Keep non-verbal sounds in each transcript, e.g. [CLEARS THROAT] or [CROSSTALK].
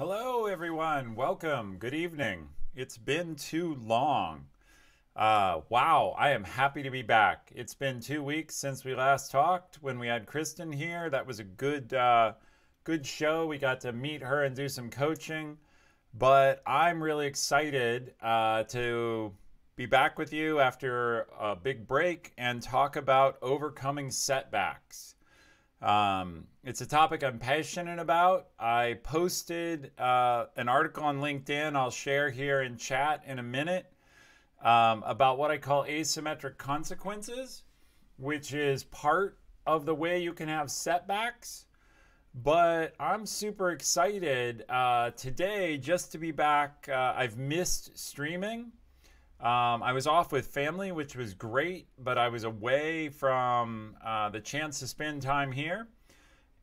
Hello, everyone. Welcome. Good evening. It's been too long. Uh, wow, I am happy to be back. It's been two weeks since we last talked when we had Kristen here. That was a good, uh, good show. We got to meet her and do some coaching. But I'm really excited uh, to be back with you after a big break and talk about overcoming setbacks. Um, it's a topic I'm passionate about. I posted uh, an article on LinkedIn I'll share here in chat in a minute um, about what I call asymmetric consequences, which is part of the way you can have setbacks. But I'm super excited uh, today just to be back. Uh, I've missed streaming. Um, I was off with family, which was great, but I was away from uh, the chance to spend time here.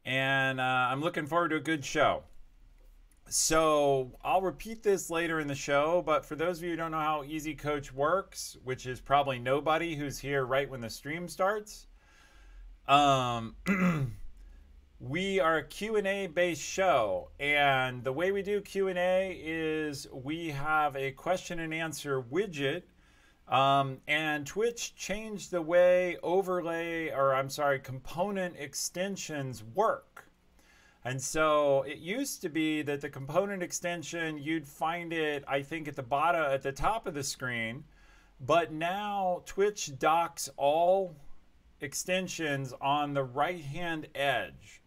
And uh, I'm looking forward to a good show. So I'll repeat this later in the show, but for those of you who don't know how Easy Coach works, which is probably nobody who's here right when the stream starts, um, [CLEARS THROAT] we are a q&a based show and the way we do q&a is we have a question and answer widget um, and twitch changed the way overlay or i'm sorry component extensions work. And so it used to be that the component extension you'd find it i think at the bottom at the top of the screen but now twitch docks all extensions on the right hand edge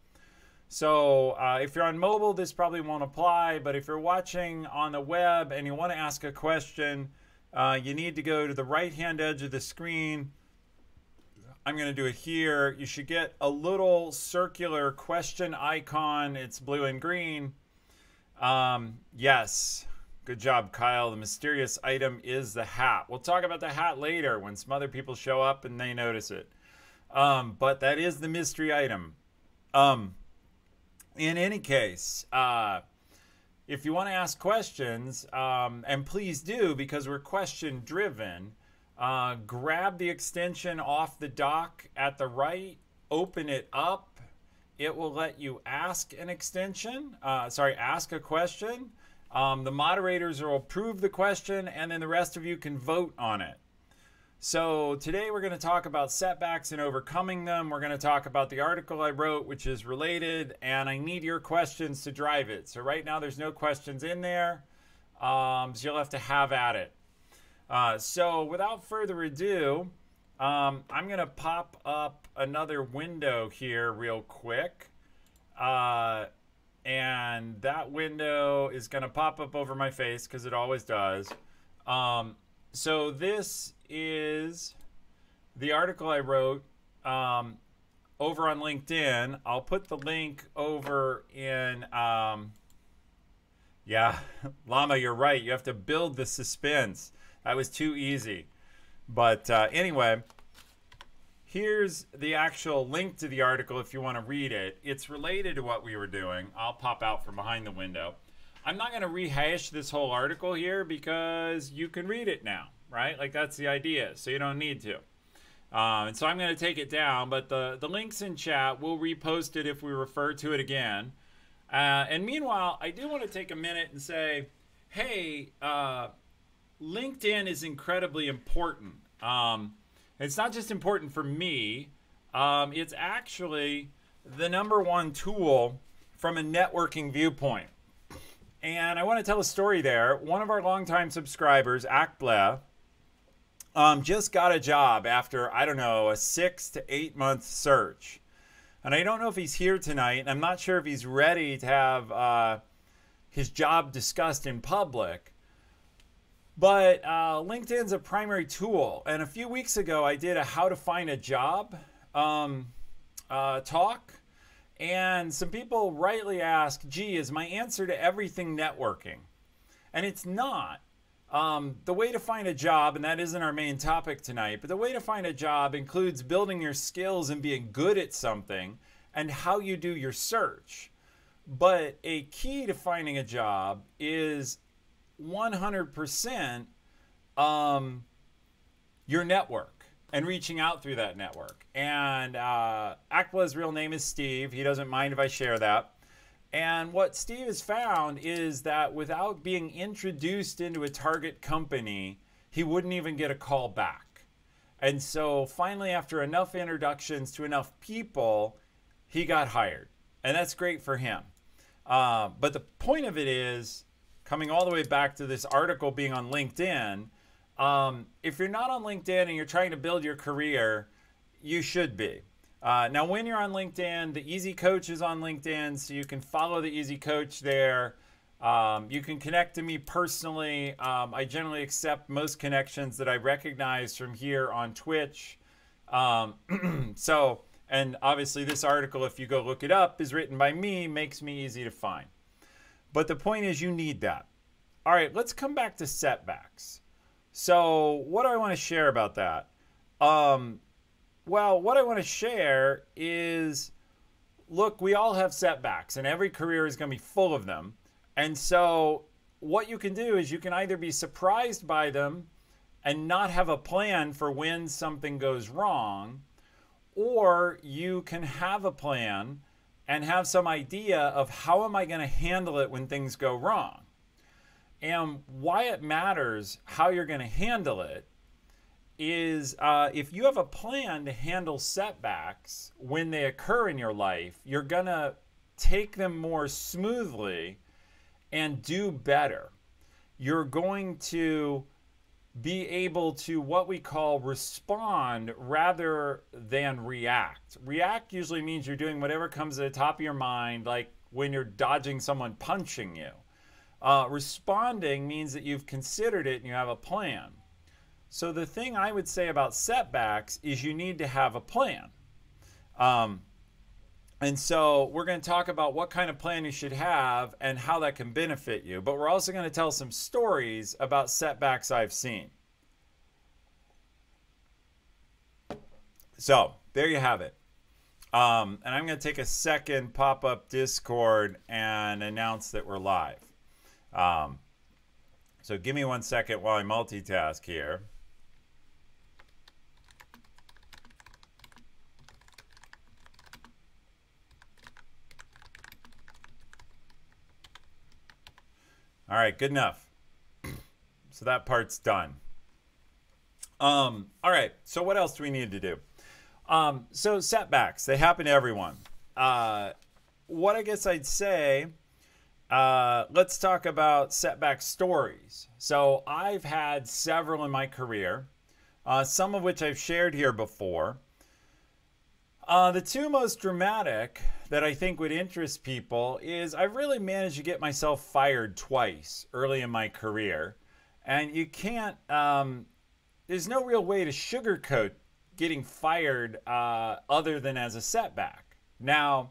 so uh, if you're on mobile, this probably won't apply, but if you're watching on the web and you want to ask a question, uh, you need to go to the right-hand edge of the screen. I'm going to do it here. You should get a little circular question icon. It's blue and green. Um, yes. Good job, Kyle. The mysterious item is the hat. We'll talk about the hat later when some other people show up and they notice it. Um, but that is the mystery item. Um, in any case, uh, if you want to ask questions, um, and please do because we're question driven, uh, grab the extension off the dock at the right, open it up. It will let you ask an extension, uh, sorry, ask a question. Um, the moderators will approve the question, and then the rest of you can vote on it. So today we're going to talk about setbacks and overcoming them. We're going to talk about the article I wrote, which is related, and I need your questions to drive it. So right now there's no questions in there, um, so you'll have to have at it. Uh, so without further ado, um, I'm going to pop up another window here real quick. Uh, and that window is going to pop up over my face because it always does. Um, so this is the article I wrote um, over on LinkedIn. I'll put the link over in. Um, yeah, [LAUGHS] Llama, you're right. You have to build the suspense. That was too easy. But uh, anyway, here's the actual link to the article if you want to read it. It's related to what we were doing. I'll pop out from behind the window. I'm not going to rehash this whole article here because you can read it now right? Like that's the idea. So you don't need to. Um, and so I'm going to take it down, but the, the link's in chat. We'll repost it if we refer to it again. Uh, and meanwhile, I do want to take a minute and say, hey, uh, LinkedIn is incredibly important. Um, it's not just important for me, um, it's actually the number one tool from a networking viewpoint. And I want to tell a story there. One of our longtime subscribers, Akble, um, just got a job after, I don't know, a six to eight month search. And I don't know if he's here tonight. And I'm not sure if he's ready to have uh, his job discussed in public. But uh, LinkedIn's a primary tool. And a few weeks ago, I did a how to find a job um, uh, talk. And some people rightly ask, gee, is my answer to everything networking? And it's not. Um, the way to find a job, and that isn't our main topic tonight, but the way to find a job includes building your skills and being good at something and how you do your search. But a key to finding a job is 100% um, your network and reaching out through that network. And uh, real name is Steve. He doesn't mind if I share that. And what Steve has found is that without being introduced into a target company, he wouldn't even get a call back. And so finally, after enough introductions to enough people, he got hired. And that's great for him. Uh, but the point of it is coming all the way back to this article being on LinkedIn. Um, if you're not on LinkedIn and you're trying to build your career, you should be. Uh, now, when you're on LinkedIn, the Easy Coach is on LinkedIn, so you can follow the Easy Coach there. Um, you can connect to me personally. Um, I generally accept most connections that I recognize from here on Twitch. Um, [CLEARS THROAT] so, and obviously, this article, if you go look it up, is written by me, makes me easy to find. But the point is, you need that. All right, let's come back to setbacks. So, what do I want to share about that? Um, well, what I want to share is look, we all have setbacks, and every career is going to be full of them. And so, what you can do is you can either be surprised by them and not have a plan for when something goes wrong, or you can have a plan and have some idea of how am I going to handle it when things go wrong. And why it matters how you're going to handle it is uh, if you have a plan to handle setbacks when they occur in your life, you're going to take them more smoothly and do better. You're going to be able to what we call respond rather than react. React usually means you're doing whatever comes to the top of your mind, like when you're dodging someone punching you. Uh, responding means that you've considered it and you have a plan. So the thing I would say about setbacks is you need to have a plan. Um, and so we're going to talk about what kind of plan you should have and how that can benefit you. But we're also going to tell some stories about setbacks I've seen. So there you have it. Um, and I'm going to take a second, pop up Discord, and announce that we're live. Um, so give me one second while I multitask here. All right, good enough. So that part's done. Um, all right, so what else do we need to do? Um, so setbacks, they happen to everyone. Uh, what I guess I'd say, uh, let's talk about setback stories. So I've had several in my career, uh, some of which I've shared here before. Uh, the two most dramatic that I think would interest people is I really managed to get myself fired twice early in my career. And you can't, um, there's no real way to sugarcoat getting fired uh, other than as a setback. Now,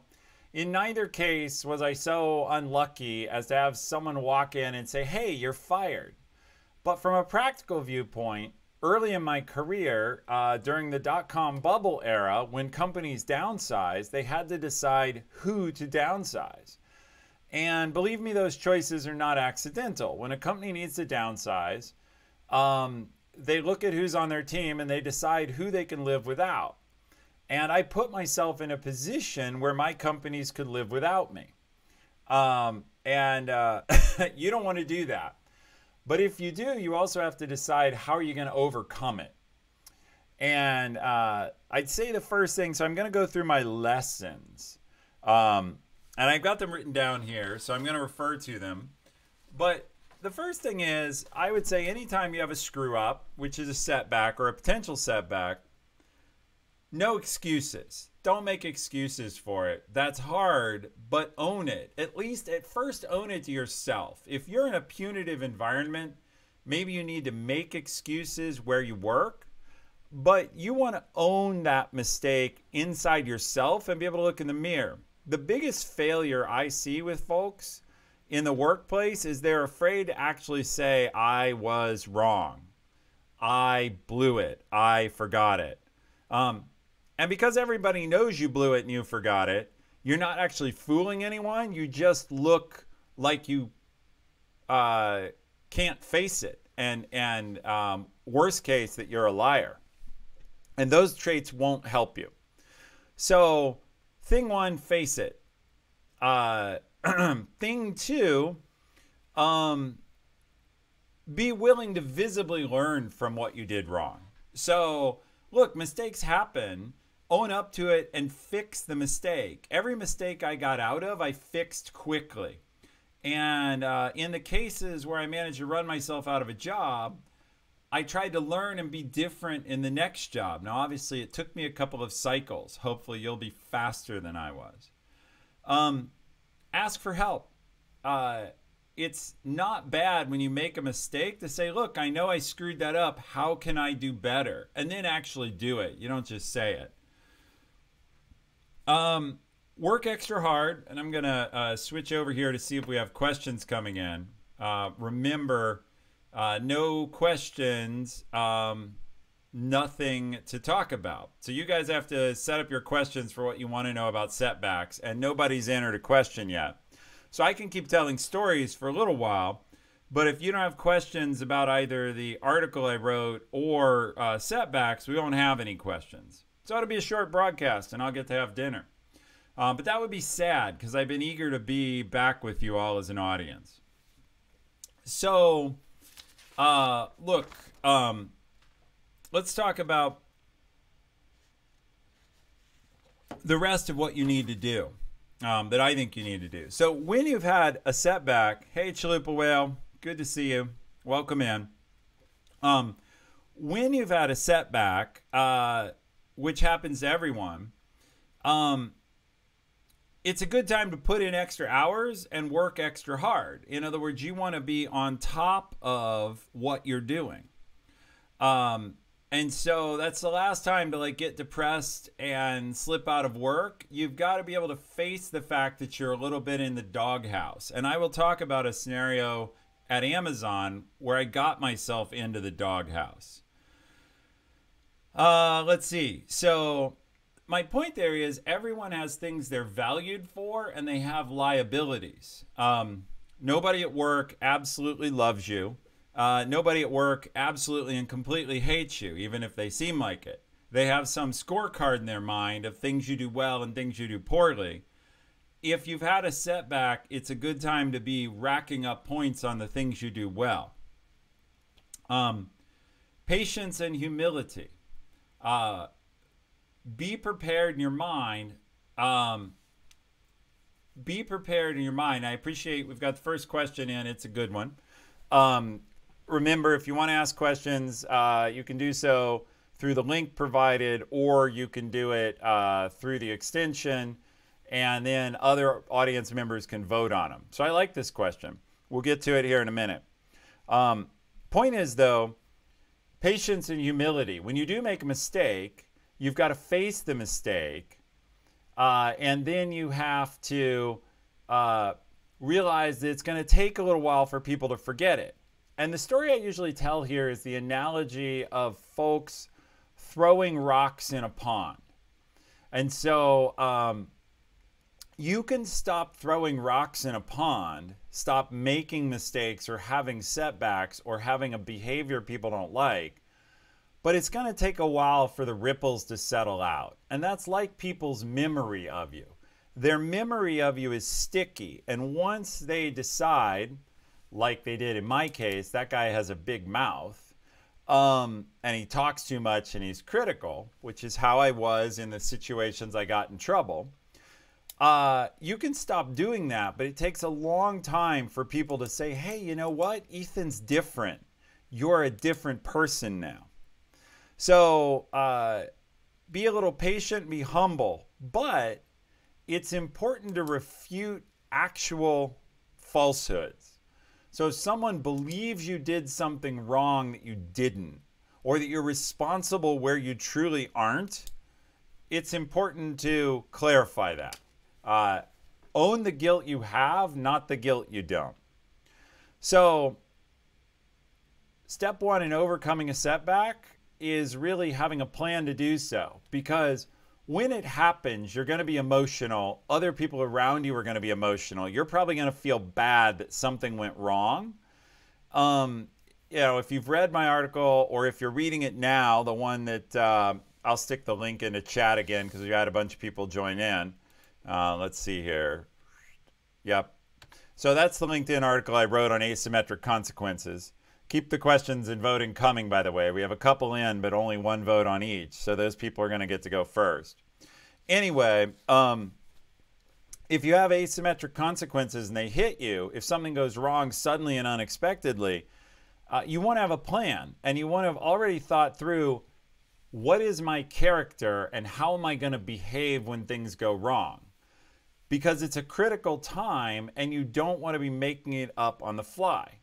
in neither case was I so unlucky as to have someone walk in and say, hey, you're fired. But from a practical viewpoint, early in my career, uh, during the dot com bubble era, when companies downsized, they had to decide who to downsize. And believe me, those choices are not accidental. When a company needs to downsize, um, they look at who's on their team and they decide who they can live without. And I put myself in a position where my companies could live without me. Um, and uh, [LAUGHS] you don't want to do that. But if you do, you also have to decide how are you going to overcome it. And uh, I'd say the first thing, so I'm going to go through my lessons. Um, and I've got them written down here, so I'm going to refer to them. But the first thing is, I would say anytime you have a screw up, which is a setback or a potential setback, no excuses. Don't make excuses for it. That's hard, but own it. At least at first, own it to yourself. If you're in a punitive environment, maybe you need to make excuses where you work, but you want to own that mistake inside yourself and be able to look in the mirror. The biggest failure I see with folks in the workplace is they're afraid to actually say, I was wrong. I blew it. I forgot it. Um, and because everybody knows you blew it and you forgot it, you're not actually fooling anyone. You just look like you uh, can't face it. And, and um, worst case, that you're a liar. And those traits won't help you. So, thing one, face it. Uh, [CLEARS THROAT] thing two, um, be willing to visibly learn from what you did wrong. So, look, mistakes happen. Own up to it and fix the mistake. Every mistake I got out of, I fixed quickly. And uh, in the cases where I managed to run myself out of a job, I tried to learn and be different in the next job. Now, obviously, it took me a couple of cycles. Hopefully, you'll be faster than I was. Um, ask for help. Uh, it's not bad when you make a mistake to say, look, I know I screwed that up. How can I do better? And then actually do it. You don't just say it. Um, work extra hard. And I'm going to uh, switch over here to see if we have questions coming in. Uh, remember, uh, no questions, um, nothing to talk about. So you guys have to set up your questions for what you want to know about setbacks. And nobody's entered a question yet. So I can keep telling stories for a little while. But if you don't have questions about either the article I wrote or uh, setbacks, we won't have any questions. So it'll be a short broadcast and I'll get to have dinner. Um, but that would be sad because I've been eager to be back with you all as an audience. So, uh, look, um, let's talk about the rest of what you need to do um, that I think you need to do. So when you've had a setback, hey Chalupa Whale, good to see you. Welcome in. Um, when you've had a setback, uh, which happens to everyone, um, it's a good time to put in extra hours and work extra hard. In other words, you want to be on top of what you're doing. Um, and so that's the last time to like get depressed and slip out of work. You've got to be able to face the fact that you're a little bit in the doghouse. And I will talk about a scenario at Amazon where I got myself into the doghouse. Uh, let's see. So my point there is everyone has things they're valued for and they have liabilities. Um, nobody at work absolutely loves you. Uh, nobody at work absolutely and completely hates you, even if they seem like it. They have some scorecard in their mind of things you do well and things you do poorly. If you've had a setback, it's a good time to be racking up points on the things you do well. Um, patience and humility. Uh, be prepared in your mind. Um, be prepared in your mind. I appreciate we've got the first question in. It's a good one. Um, remember, if you want to ask questions, uh, you can do so through the link provided, or you can do it uh, through the extension, and then other audience members can vote on them. So I like this question. We'll get to it here in a minute. Um, point is, though, patience and humility. When you do make a mistake, you've got to face the mistake, uh, and then you have to uh, realize that it's going to take a little while for people to forget it. And the story I usually tell here is the analogy of folks throwing rocks in a pond. And so um, you can stop throwing rocks in a pond, stop making mistakes or having setbacks or having a behavior people don't like, but it's going to take a while for the ripples to settle out. And that's like people's memory of you. Their memory of you is sticky. And once they decide, like they did in my case, that guy has a big mouth. Um, and he talks too much and he's critical, which is how I was in the situations I got in trouble. Uh, you can stop doing that, but it takes a long time for people to say, hey, you know what? Ethan's different. You're a different person now. So uh, be a little patient, be humble, but it's important to refute actual falsehoods. So if someone believes you did something wrong that you didn't, or that you're responsible where you truly aren't, it's important to clarify that. Uh, own the guilt you have, not the guilt you don't. So, step one in overcoming a setback is really having a plan to do so because when it happens, you're going to be emotional. Other people around you are going to be emotional. You're probably going to feel bad that something went wrong. Um, you know, if you've read my article or if you're reading it now, the one that uh, I'll stick the link in the chat again because we had a bunch of people join in. Uh, let's see here. Yep. So that's the LinkedIn article I wrote on asymmetric consequences. Keep the questions and voting coming, by the way. We have a couple in, but only one vote on each. So those people are going to get to go first. Anyway, um, if you have asymmetric consequences and they hit you, if something goes wrong suddenly and unexpectedly, uh, you want to have a plan and you want to have already thought through what is my character and how am I going to behave when things go wrong? Because it's a critical time and you don't want to be making it up on the fly.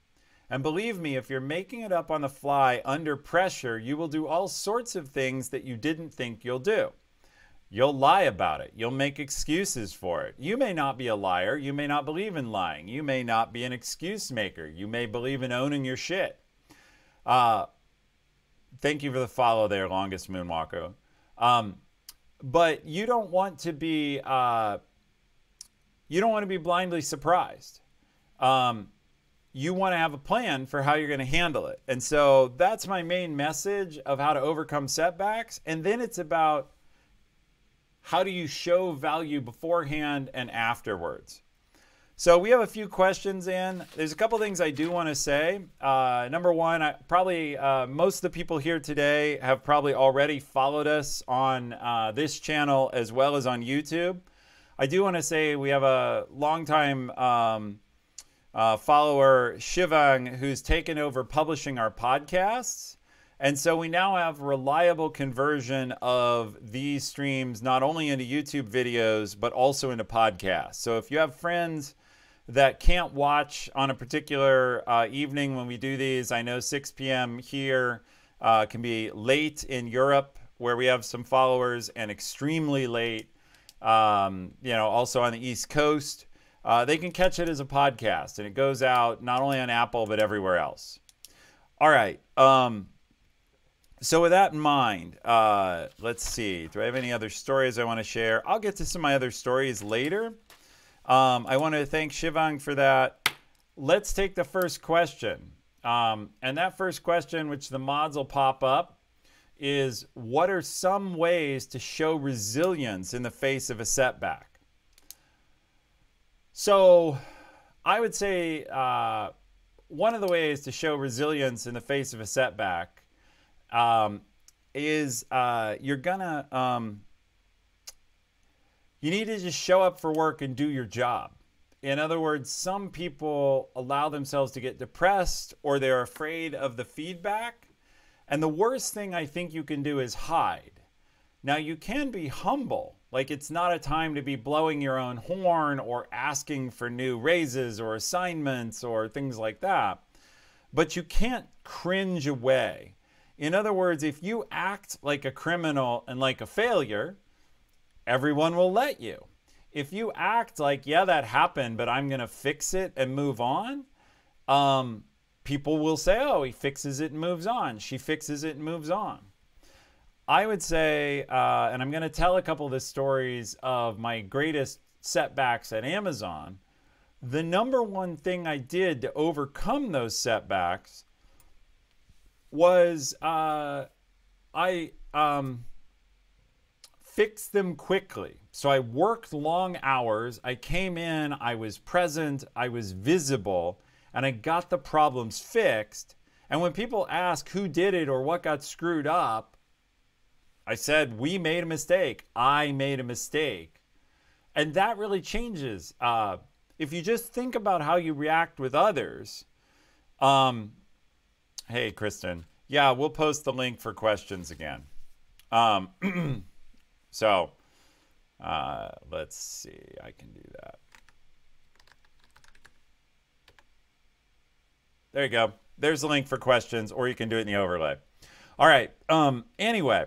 And believe me, if you're making it up on the fly under pressure, you will do all sorts of things that you didn't think you'll do. You'll lie about it. You'll make excuses for it. You may not be a liar. You may not believe in lying. You may not be an excuse maker. You may believe in owning your shit. Uh, thank you for the follow there, longest moonwalker. Um, but you don't want to be uh, you don't want to be blindly surprised. Um, you want to have a plan for how you're going to handle it. And so that's my main message of how to overcome setbacks. And then it's about how do you show value beforehand and afterwards? So we have a few questions in. There's a couple things I do want to say. Uh, number one, I, probably uh, most of the people here today have probably already followed us on uh, this channel as well as on YouTube. I do want to say we have a longtime um, uh, follower, Shivang, who's taken over publishing our podcasts. And so we now have reliable conversion of these streams not only into YouTube videos, but also into podcasts. So if you have friends that can't watch on a particular uh, evening when we do these, I know 6 p.m. here uh, can be late in Europe where we have some followers and extremely late, um, you know, also on the East Coast. Uh, they can catch it as a podcast and it goes out not only on Apple, but everywhere else. All right. Um, so with that in mind, uh, let's see. Do I have any other stories I want to share? I'll get to some of my other stories later. Um, I want to thank Shivang for that. Let's take the first question. Um, and that first question, which the mods will pop up, is what are some ways to show resilience in the face of a setback? So I would say uh, one of the ways to show resilience in the face of a setback um, is uh, you're gonna um, you need to just show up for work and do your job. In other words, some people allow themselves to get depressed or they're afraid of the feedback. And the worst thing I think you can do is hide. Now, you can be humble. Like, it's not a time to be blowing your own horn or asking for new raises or assignments or things like that. But you can't cringe away. In other words, if you act like a criminal and like a failure, everyone will let you. If you act like, yeah, that happened, but I'm going to fix it and move on, um, people will say, oh, he fixes it and moves on. She fixes it and moves on. I would say, uh, and I'm going to tell a couple of the stories of my greatest setbacks at Amazon. The number one thing I did to overcome those setbacks was uh, I um, fixed them quickly. So I worked long hours. I came in, I was present, I was visible, and I got the problems fixed. And when people ask who did it or what got screwed up, I said, We made a mistake. I made a mistake. And that really changes. Uh, if you just think about how you react with others, um, Hey, Kristen. Yeah, we'll post the link for questions again. Um, [CLEARS THROAT] so uh, let's see. I can do that. There you go. There's the link for questions, or you can do it in the overlay. All right. Um, anyway,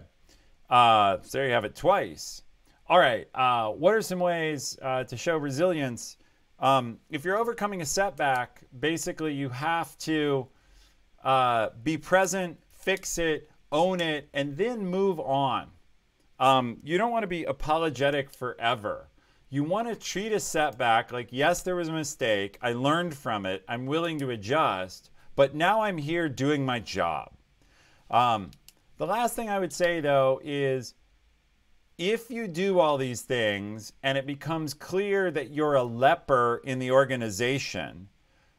uh, so there you have it twice. All right. Uh, what are some ways uh, to show resilience? Um, if you're overcoming a setback, basically you have to uh, be present, fix it, own it, and then move on. Um, you don't want to be apologetic forever. You want to treat a setback like, yes, there was a mistake. I learned from it. I'm willing to adjust, but now I'm here doing my job. Um, the last thing I would say, though, is if you do all these things and it becomes clear that you're a leper in the organization,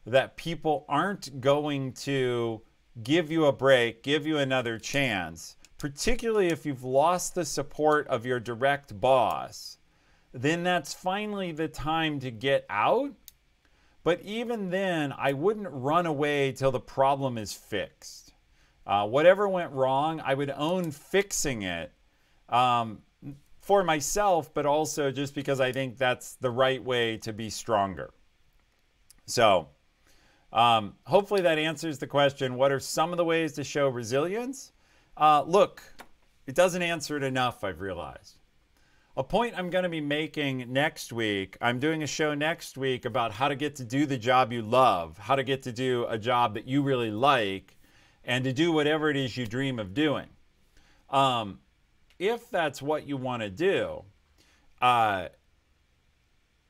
that people aren't going to give you a break, give you another chance, particularly if you've lost the support of your direct boss, then that's finally the time to get out. But even then, I wouldn't run away till the problem is fixed. Uh, whatever went wrong, I would own fixing it. Um, for myself, but also just because I think that's the right way to be stronger. So, um, hopefully that answers the question what are some of the ways to show resilience? Uh, look, it doesn't answer it enough, I've realized. A point I'm going to be making next week, I'm doing a show next week about how to get to do the job you love, how to get to do a job that you really like, and to do whatever it is you dream of doing. Um, if that's what you want to do, uh,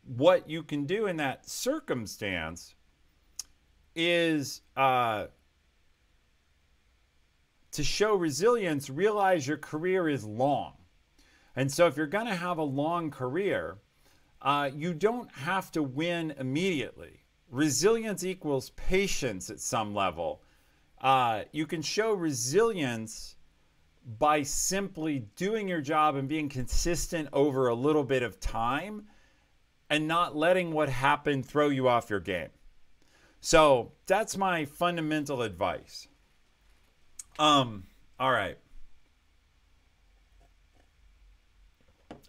what you can do in that circumstance is uh, to show resilience, realize your career is long. And so, if you're going to have a long career, uh, you don't have to win immediately. Resilience equals patience at some level. Uh, you can show resilience by simply doing your job and being consistent over a little bit of time and not letting what happened throw you off your game. So that's my fundamental advice. Um, all right.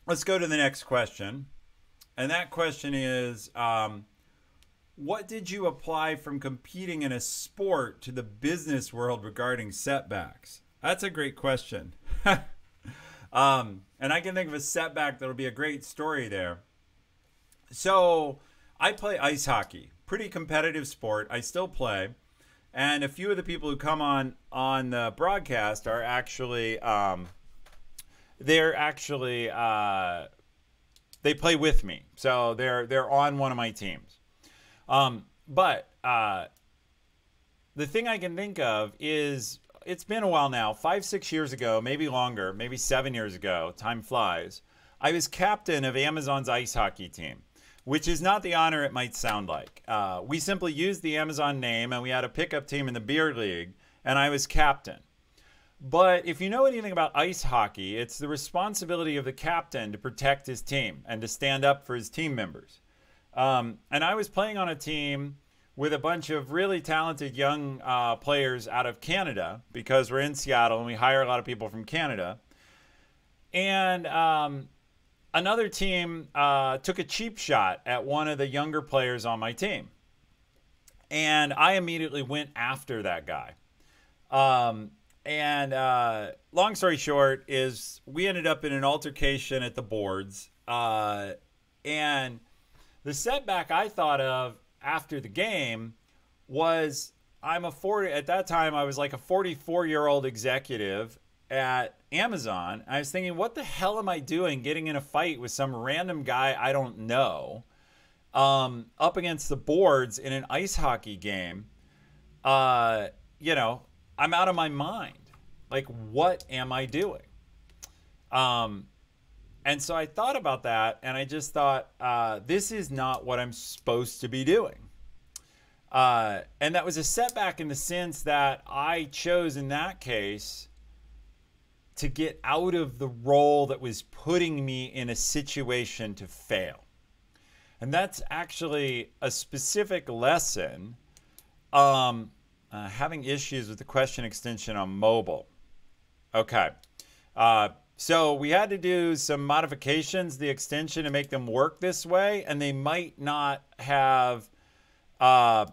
Let's go to the next question. And that question is um, What did you apply from competing in a sport to the business world regarding setbacks? That's a great question. [LAUGHS] um, and I can think of a setback that'll be a great story there. So I play ice hockey, pretty competitive sport. I still play. And a few of the people who come on on the broadcast are actually um, they're actually uh, they play with me, so they're they're on one of my teams. Um, but uh, the thing I can think of is it's been a while now, five, six years ago, maybe longer, maybe seven years ago. Time flies. I was captain of Amazon's ice hockey team, which is not the honor it might sound like. Uh, we simply used the Amazon name, and we had a pickup team in the beer league, and I was captain. But if you know anything about ice hockey, it's the responsibility of the captain to protect his team and to stand up for his team members. Um, and I was playing on a team with a bunch of really talented young uh, players out of Canada because we're in Seattle and we hire a lot of people from Canada. And um, another team uh, took a cheap shot at one of the younger players on my team. And I immediately went after that guy. Um, and uh, long story short is we ended up in an altercation at the boards. Uh, and the setback I thought of after the game was I'm a 40 at that time I was like a 44 year old executive at Amazon. I was thinking, what the hell am I doing getting in a fight with some random guy I don't know um, up against the boards in an ice hockey game? Uh, you know, I'm out of my mind. Like, what am I doing? Um, and so I thought about that and I just thought, uh, this is not what I'm supposed to be doing. Uh, and that was a setback in the sense that I chose in that case to get out of the role that was putting me in a situation to fail. And that's actually a specific lesson. Um, uh, having issues with the question extension on mobile. Okay. Uh, so we had to do some modifications, the extension to make them work this way, and they might not have uh,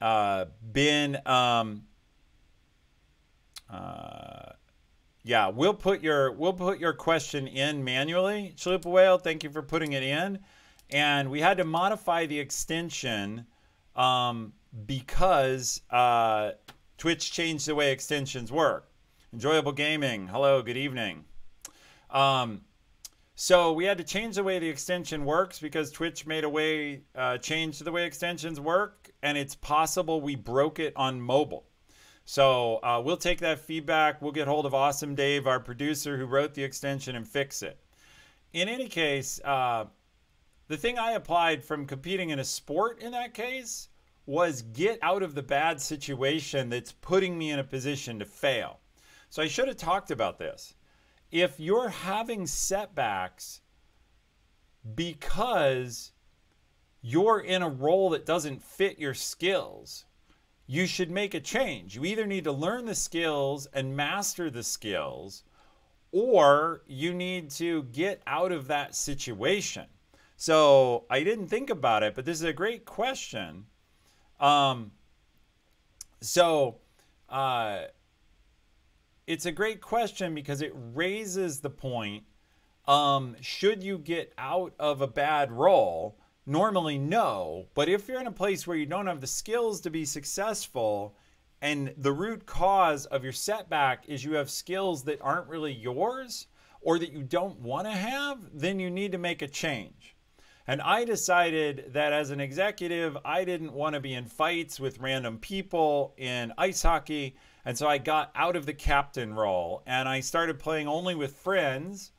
uh, been. Um, uh, yeah, we'll put your we'll put your question in manually. Chalupa Whale, thank you for putting it in. And we had to modify the extension um, because uh, Twitch changed the way extensions work. Enjoyable gaming. Hello, good evening. Um, so we had to change the way the extension works because Twitch made a way uh, change the way extensions work, and it's possible we broke it on mobile. So uh, we'll take that feedback. We'll get hold of Awesome Dave, our producer who wrote the extension, and fix it. In any case, uh, the thing I applied from competing in a sport in that case was get out of the bad situation that's putting me in a position to fail. So I should have talked about this. If you're having setbacks because you're in a role that doesn't fit your skills, you should make a change. You either need to learn the skills and master the skills, or you need to get out of that situation. So I didn't think about it, but this is a great question. Um, so uh, it's a great question because it raises the point um, should you get out of a bad role? Normally, no. But if you're in a place where you don't have the skills to be successful, and the root cause of your setback is you have skills that aren't really yours or that you don't want to have, then you need to make a change. And I decided that as an executive, I didn't want to be in fights with random people in ice hockey. And so I got out of the captain role and I started playing only with friends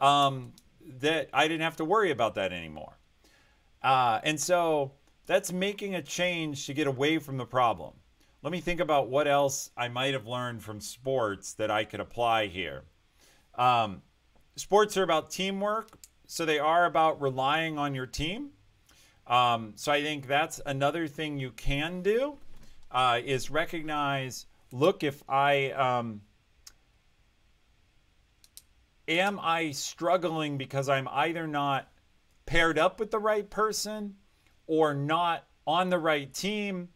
um, that I didn't have to worry about that anymore. Uh, and so that's making a change to get away from the problem. Let me think about what else I might have learned from sports that I could apply here. Um, sports are about teamwork, so they are about relying on your team. Um, so I think that's another thing you can do uh, is recognize. Look, if I um, am I struggling because I'm either not paired up with the right person or not on the right team.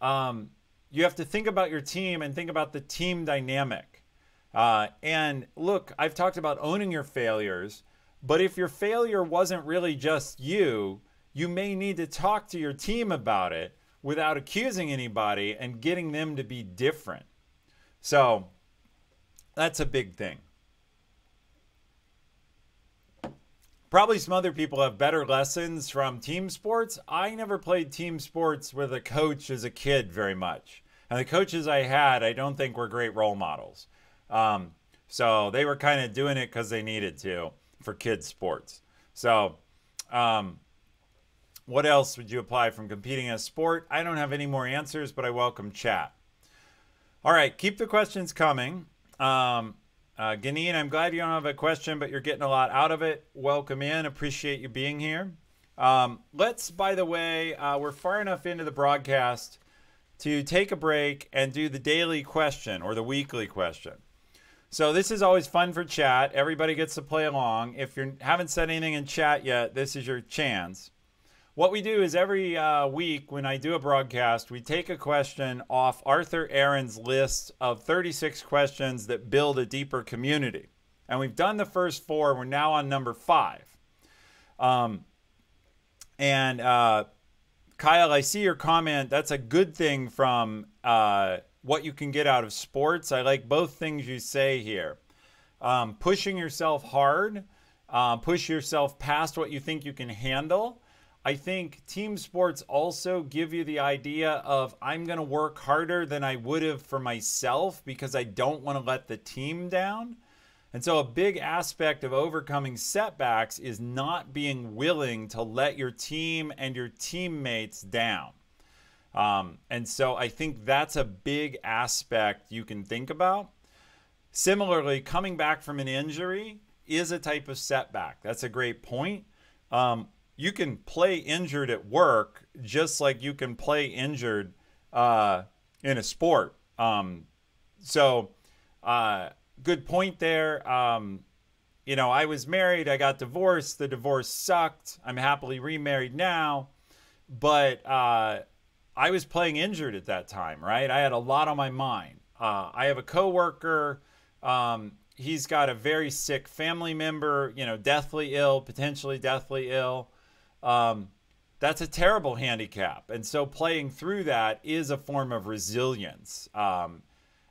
Um, you have to think about your team and think about the team dynamic. Uh, and look, I've talked about owning your failures, but if your failure wasn't really just you, you may need to talk to your team about it without accusing anybody and getting them to be different. So that's a big thing. Probably some other people have better lessons from team sports. I never played team sports with a coach as a kid very much. And the coaches I had, I don't think were great role models. Um, so they were kind of doing it because they needed to for kids' sports. So, um, what else would you apply from competing in a sport? I don't have any more answers, but I welcome chat. All right, keep the questions coming. Um, uh, Ganeen, I'm glad you don't have a question, but you're getting a lot out of it. Welcome in. Appreciate you being here. Um, let's, by the way, uh, we're far enough into the broadcast to take a break and do the daily question or the weekly question. So this is always fun for chat. Everybody gets to play along. If you haven't said anything in chat yet, this is your chance. What we do is every uh, week when I do a broadcast, we take a question off Arthur Aron's list of 36 questions that build a deeper community. And we've done the first four. We're now on number five. Um, and uh, Kyle, I see your comment. That's a good thing from uh, what you can get out of sports. I like both things you say here. Um, pushing yourself hard, uh, push yourself past what you think you can handle I think team sports also give you the idea of I'm going to work harder than I would have for myself because I don't want to let the team down. And so, a big aspect of overcoming setbacks is not being willing to let your team and your teammates down. Um, and so, I think that's a big aspect you can think about. Similarly, coming back from an injury is a type of setback. That's a great point. Um, you can play injured at work just like you can play injured uh, in a sport. Um, so, uh, good point there. Um, you know, I was married, I got divorced. The divorce sucked. I'm happily remarried now, but uh, I was playing injured at that time, right? I had a lot on my mind. Uh, I have a coworker. Um, he's got a very sick family member, you know, deathly ill, potentially deathly ill um, that's a terrible handicap. And so playing through that is a form of resilience. Um,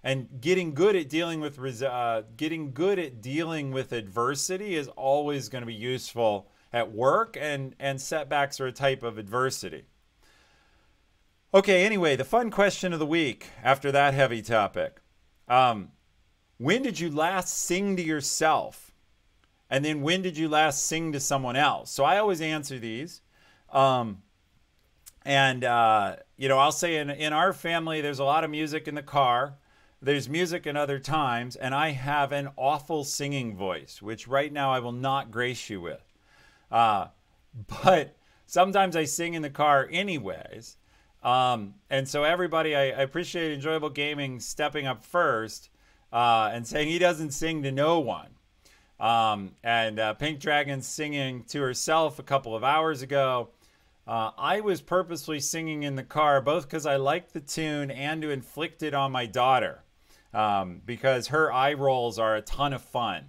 and getting good at dealing with uh, getting good at dealing with adversity is always going to be useful at work and and setbacks are a type of adversity Okay, anyway, the fun question of the week after that heavy topic. Um, when did you last sing to yourself? And then when did you last sing to someone else? So I always answer these. Um, and, uh, you know, I'll say in, in our family, there's a lot of music in the car. There's music in other times. And I have an awful singing voice, which right now I will not grace you with. Uh, [LAUGHS] but sometimes I sing in the car anyways. Um, and so everybody, I, I, appreciate enjoyable gaming stepping up first uh, and saying he doesn't sing to no one. Um, and uh, Pink Dragon singing to herself a couple of hours ago. Uh, I was purposely singing in the car, both because I liked the tune and to inflict it on my daughter, um, because her eye rolls are a ton of fun.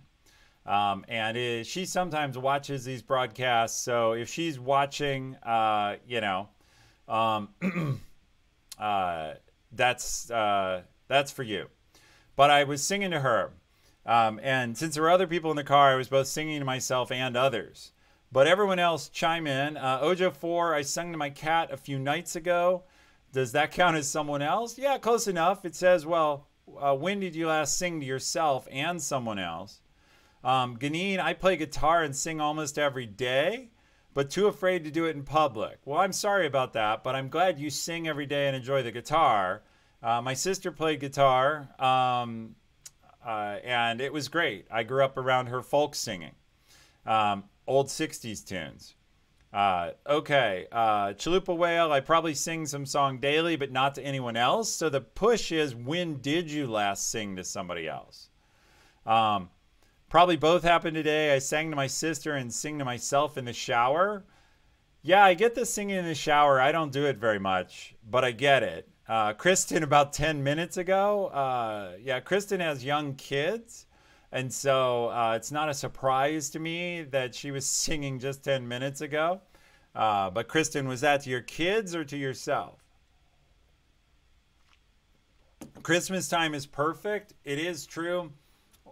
Um, and it, she sometimes watches these broadcasts. So if she's watching, uh, you know, um, [CLEARS THROAT] uh, that's uh, that's for you. But I was singing to her, um, and since there were other people in the car, I was both singing to myself and others. But everyone else chime in. Uh, Ojo four, I sung to my cat a few nights ago. Does that count as someone else? Yeah, close enough. It says, well, uh, when did you last sing to yourself and someone else? Um, Ganine, I play guitar and sing almost every day but too afraid to do it in public. Well, I'm sorry about that, but I'm glad you sing every day and enjoy the guitar. Uh, my sister played guitar, um, uh, and it was great. I grew up around her folk singing, um, old 60s tunes. Uh, okay, uh, Chalupa Whale, I probably sing some song daily, but not to anyone else. So the push is when did you last sing to somebody else? Um, Probably both happened today. I sang to my sister and sing to myself in the shower. Yeah, I get the singing in the shower. I don't do it very much, but I get it. Uh, Kristen, [LAUGHS] about 10 minutes ago, uh, yeah, Kristen has young kids. And so uh, it's not a surprise to me that she was [LAUGHS] singing just 10 minutes ago. Uh, but Kristen, was that to your kids or to yourself? Christmas time is perfect. It is true.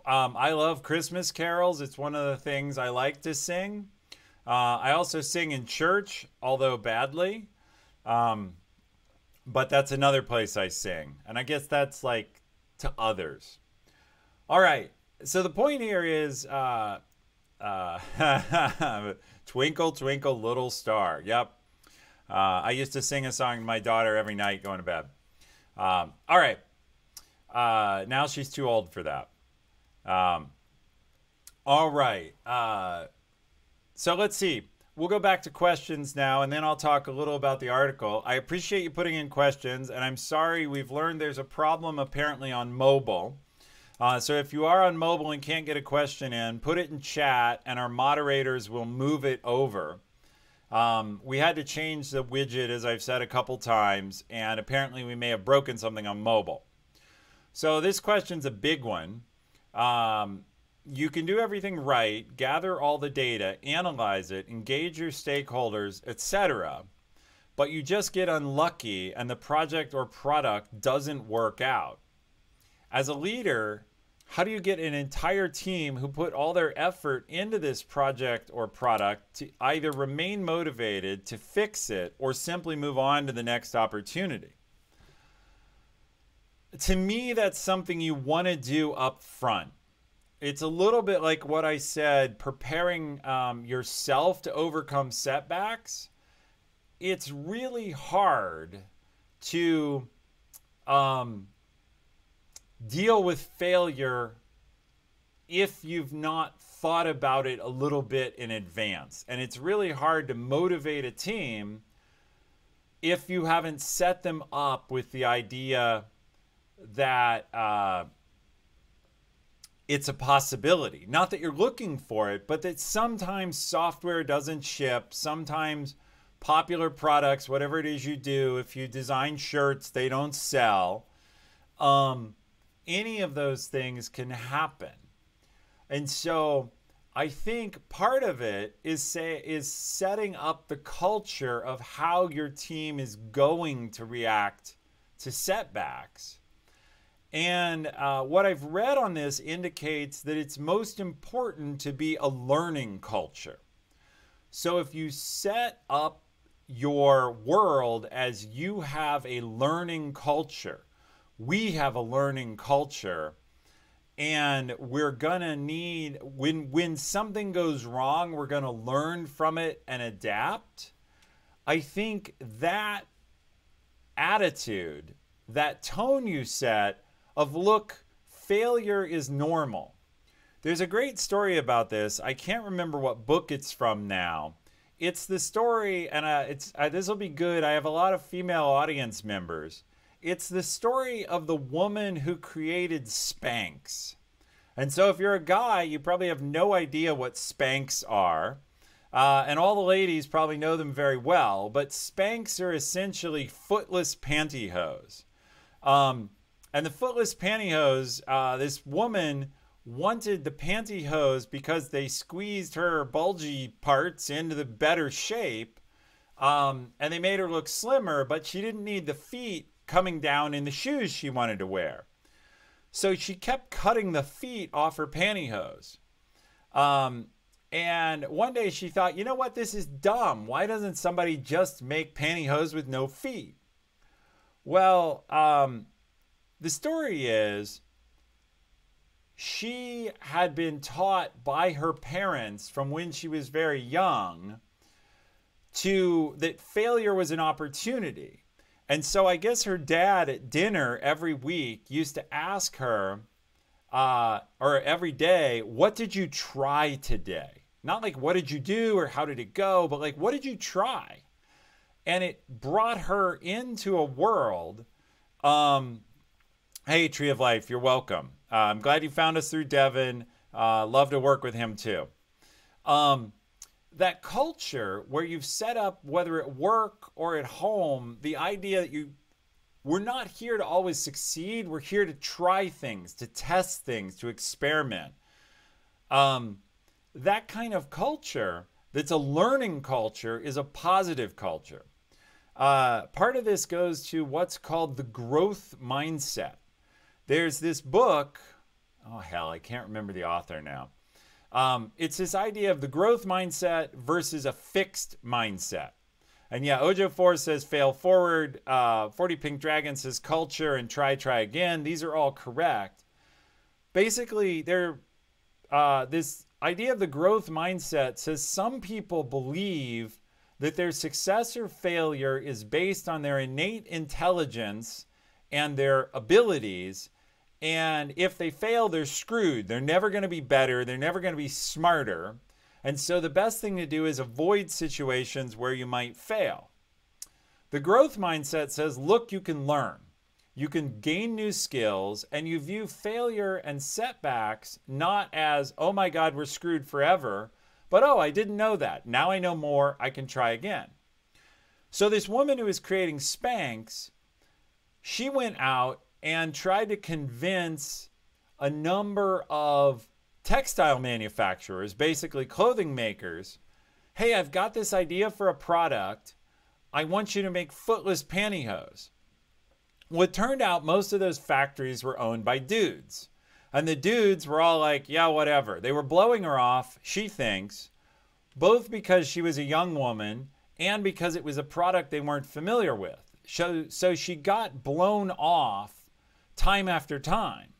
Um, I love Christmas carols. It's one of the things I like to sing. Uh, I also sing in church, although badly. Um, but that's another place I sing. And I guess that's like to others. All right. So the point here is uh, uh, [LAUGHS] Twinkle, Twinkle, Little Star. Yep. Uh, I used to sing a song to my daughter every night going to bed. Um, all right. Uh, now she's too old for that. Um, all right. Uh, so let's see. We'll go back to questions now, and then I'll talk a little about the article. I appreciate you putting in questions, and I'm sorry we've learned there's a problem apparently on mobile. Uh, so if you are on mobile and can't get a question in, put it in chat, and our moderators will move it over. Um, we had to change the widget, as I've said a couple times, and apparently we may have broken something on mobile. So this question's a big one. Um, you can do everything right, gather all the data, analyze it, engage your stakeholders, etc. But you just get unlucky and the project or product doesn't work out. As a leader, how do you get an entire team who put all their effort into this project or product to either remain motivated to fix it or simply move on to the next opportunity? To me, that's something you want to do up front. It's a little bit like what I said preparing um, yourself to overcome setbacks. It's really hard to um, deal with failure if you've not thought about it a little bit in advance. And it's really hard to motivate a team if you haven't set them up with the idea that uh, it's a possibility. Not that you're looking for it, but that sometimes software doesn't ship. Sometimes popular products, whatever it is you do, if you design shirts, they don't sell. Um, any of those things can happen. And so I think part of it is say is setting up the culture of how your team is going to react to setbacks. And uh, what I've read on this indicates that it's most important to be a learning culture. So if you set up your world as you have a learning culture. We have a learning culture and we're going to need when when something goes wrong, we're going to learn from it and adapt. I think that attitude, that tone you set of look, failure is normal. There's a great story about this. I can't remember what book it's from now. It's the story, and uh, it's uh, this will be good. I have a lot of female audience members. It's the story of the woman who created Spanx. And so, if you're a guy, you probably have no idea what Spanx are. Uh, and all the ladies probably know them very well, but Spanx are essentially footless pantyhose. Um, and the footless pantyhose, uh, this woman wanted the pantyhose because they squeezed her bulgy parts into the better shape. Um, and they made her look slimmer, but she didn't need the feet coming down in the shoes she wanted to wear. So she kept cutting the feet off her pantyhose. Um, and one day she thought, you know what? This is dumb. Why doesn't somebody just make pantyhose with no feet? Well, um, the story is she had been taught by her parents from when she was very young to that failure was an opportunity. And so I guess her dad at dinner every week used to ask her, uh, or every day, what did you try today? Not like, what did you do or how did it go, but like, what did you try? And it brought her into a world. Um, hey, Tree of Life, you're welcome. Uh, I'm glad you found us through Devin. Uh, love to work with him too. Um, that culture where you've set up, whether at work or at home, the idea that you we're not here to always succeed. We're here to try things, to test things, to experiment. Um, that kind of culture that's a learning culture is a positive culture. Uh, part of this goes to what's called the growth mindset. There's this book, oh hell, I can't remember the author now. Um, it's this idea of the growth mindset versus a fixed mindset. And yeah, Ojo Four says fail forward. Uh, 40 Pink Dragon says culture and try, try again. These are all correct. Basically, they're uh, this idea of the growth mindset says some people believe that their success or failure is based on their innate intelligence and their abilities and if they fail, they're screwed. They're never going to be better. They're never going to be smarter. And so the best thing to do is avoid situations where you might fail. The growth mindset says, look, you can learn. You can gain new skills, and you view failure and setbacks not as, oh my God, we're screwed forever, but oh, I didn't know that. Now I know more. I can try again. So, this woman who is creating Spanx, she went out and tried to convince a number of textile manufacturers, basically clothing makers, hey, I've got this idea for a product. I want you to make footless pantyhose. Well, it turned out most of those factories were owned by dudes. And the dudes were all like, yeah, whatever. They were blowing her off, she thinks, both because she was a young woman and because it was a product they weren't familiar with. So, so she got blown off time after time.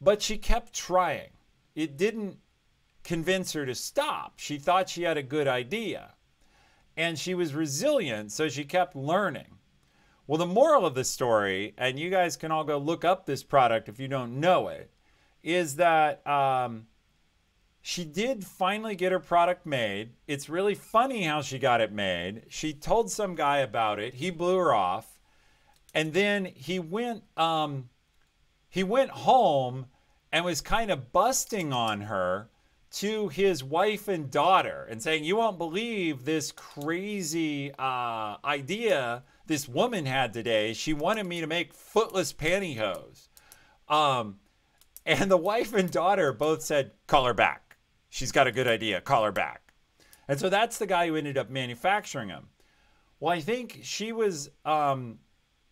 But she kept trying. It didn't convince her to stop. She thought she had a good idea. And she was resilient, so she kept learning. Well, the moral of the story, and you guys can all go look up this product if you don't know it, is that um, she did finally get her product made. It's really funny how she got it made. She told some guy about it, he blew her off and then he went um, he went home and was kind of busting on her to his wife and daughter and saying, "You won't believe this crazy uh, idea this woman had today. She wanted me to make footless pantyhose." Um, and the wife and daughter both said, "Call her back. She's got a good idea. Call her back." And so that's the guy who ended up manufacturing them. Well, I think she was um,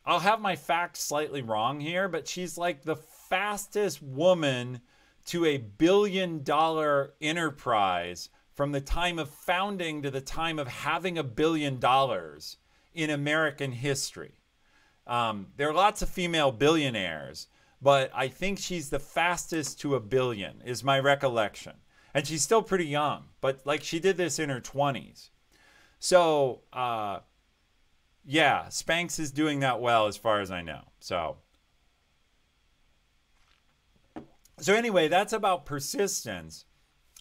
I'll have my facts slightly wrong here, but she's like the fastest woman to a billion dollar enterprise from the time of founding to the time of having a billion dollars in American history. Um, there are lots of female billionaires, but I think she's the fastest to a billion, is my recollection. And she's still pretty young, but like she did this in her 20s. So, uh, yeah, Spanx is doing that well as far as I know. So, so anyway, that's about persistence.